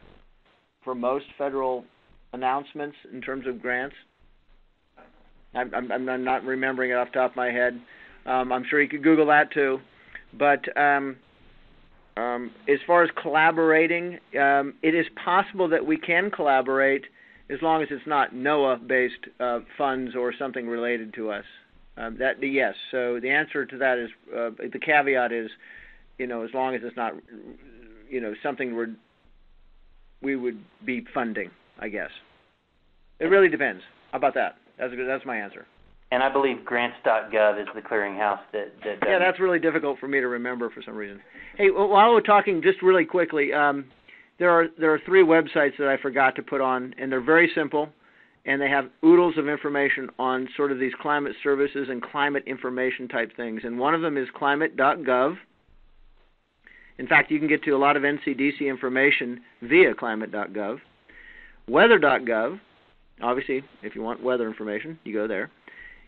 for most federal announcements in terms of grants. I'm, I'm, I'm not remembering it off the top of my head. Um, I'm sure you could Google that too. But um, um, as far as collaborating, um, it is possible that we can collaborate as long as it's not NOAA-based uh, funds or something related to us. Um, that yes. So the answer to that is uh, the caveat is, you know, as long as it's not, you know, something we're we would be funding. I guess it really depends. How about that? That's that's my answer. And I believe grants.gov is the clearinghouse that. that yeah, that's really difficult for me to remember for some reason. Hey, while we're talking, just really quickly, um, there are there are three websites that I forgot to put on, and they're very simple, and they have oodles of information on sort of these climate services and climate information type things. And one of them is climate.gov. In fact, you can get to a lot of NCDC information via climate.gov. Weather.gov. Obviously, if you want weather information, you go there.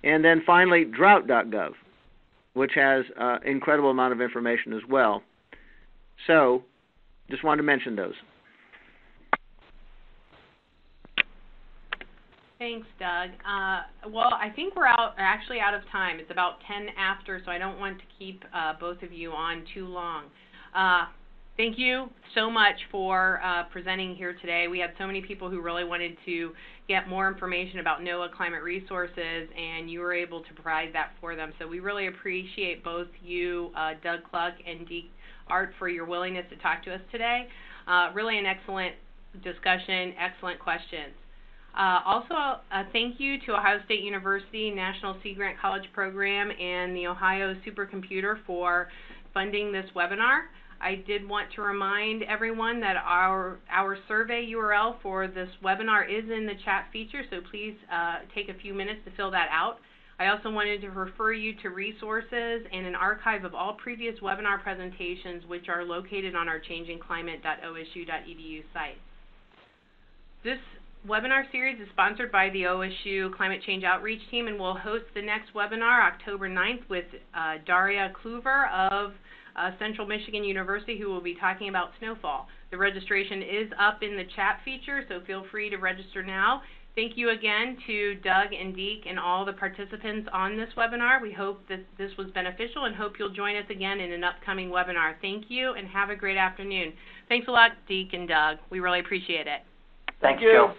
And then finally, drought.gov, which has an uh, incredible amount of information as well. So, just wanted to mention those. Thanks, Doug. Uh, well, I think we're out actually out of time. It's about 10 after, so I don't want to keep uh, both of you on too long. Uh, Thank you so much for uh, presenting here today. We had so many people who really wanted to get more information about NOAA climate resources, and you were able to provide that for them. So we really appreciate both you, uh, Doug Kluck, and Deke Arndt, for your willingness to talk to us today. Uh, really an excellent discussion, excellent questions. Uh, also, uh, thank you to Ohio State University National Sea Grant College Program and the Ohio Supercomputer for funding this webinar. I did want to remind everyone that our our survey URL for this webinar is in the chat feature, so please uh, take a few minutes to fill that out. I also wanted to refer you to resources and an archive of all previous webinar presentations which are located on our changingclimate.osu.edu site. This webinar series is sponsored by the OSU Climate Change Outreach Team and we'll host the next webinar October 9th with uh, Daria Kluver of uh, Central Michigan University who will be talking about snowfall. The registration is up in the chat feature, so feel free to register now. Thank you again to Doug and Deke and all the participants on this webinar. We hope that this was beneficial and hope you'll join us again in an upcoming webinar. Thank you and have a great afternoon. Thanks a lot, Deke and Doug. We really appreciate it. Thanks, Thank you.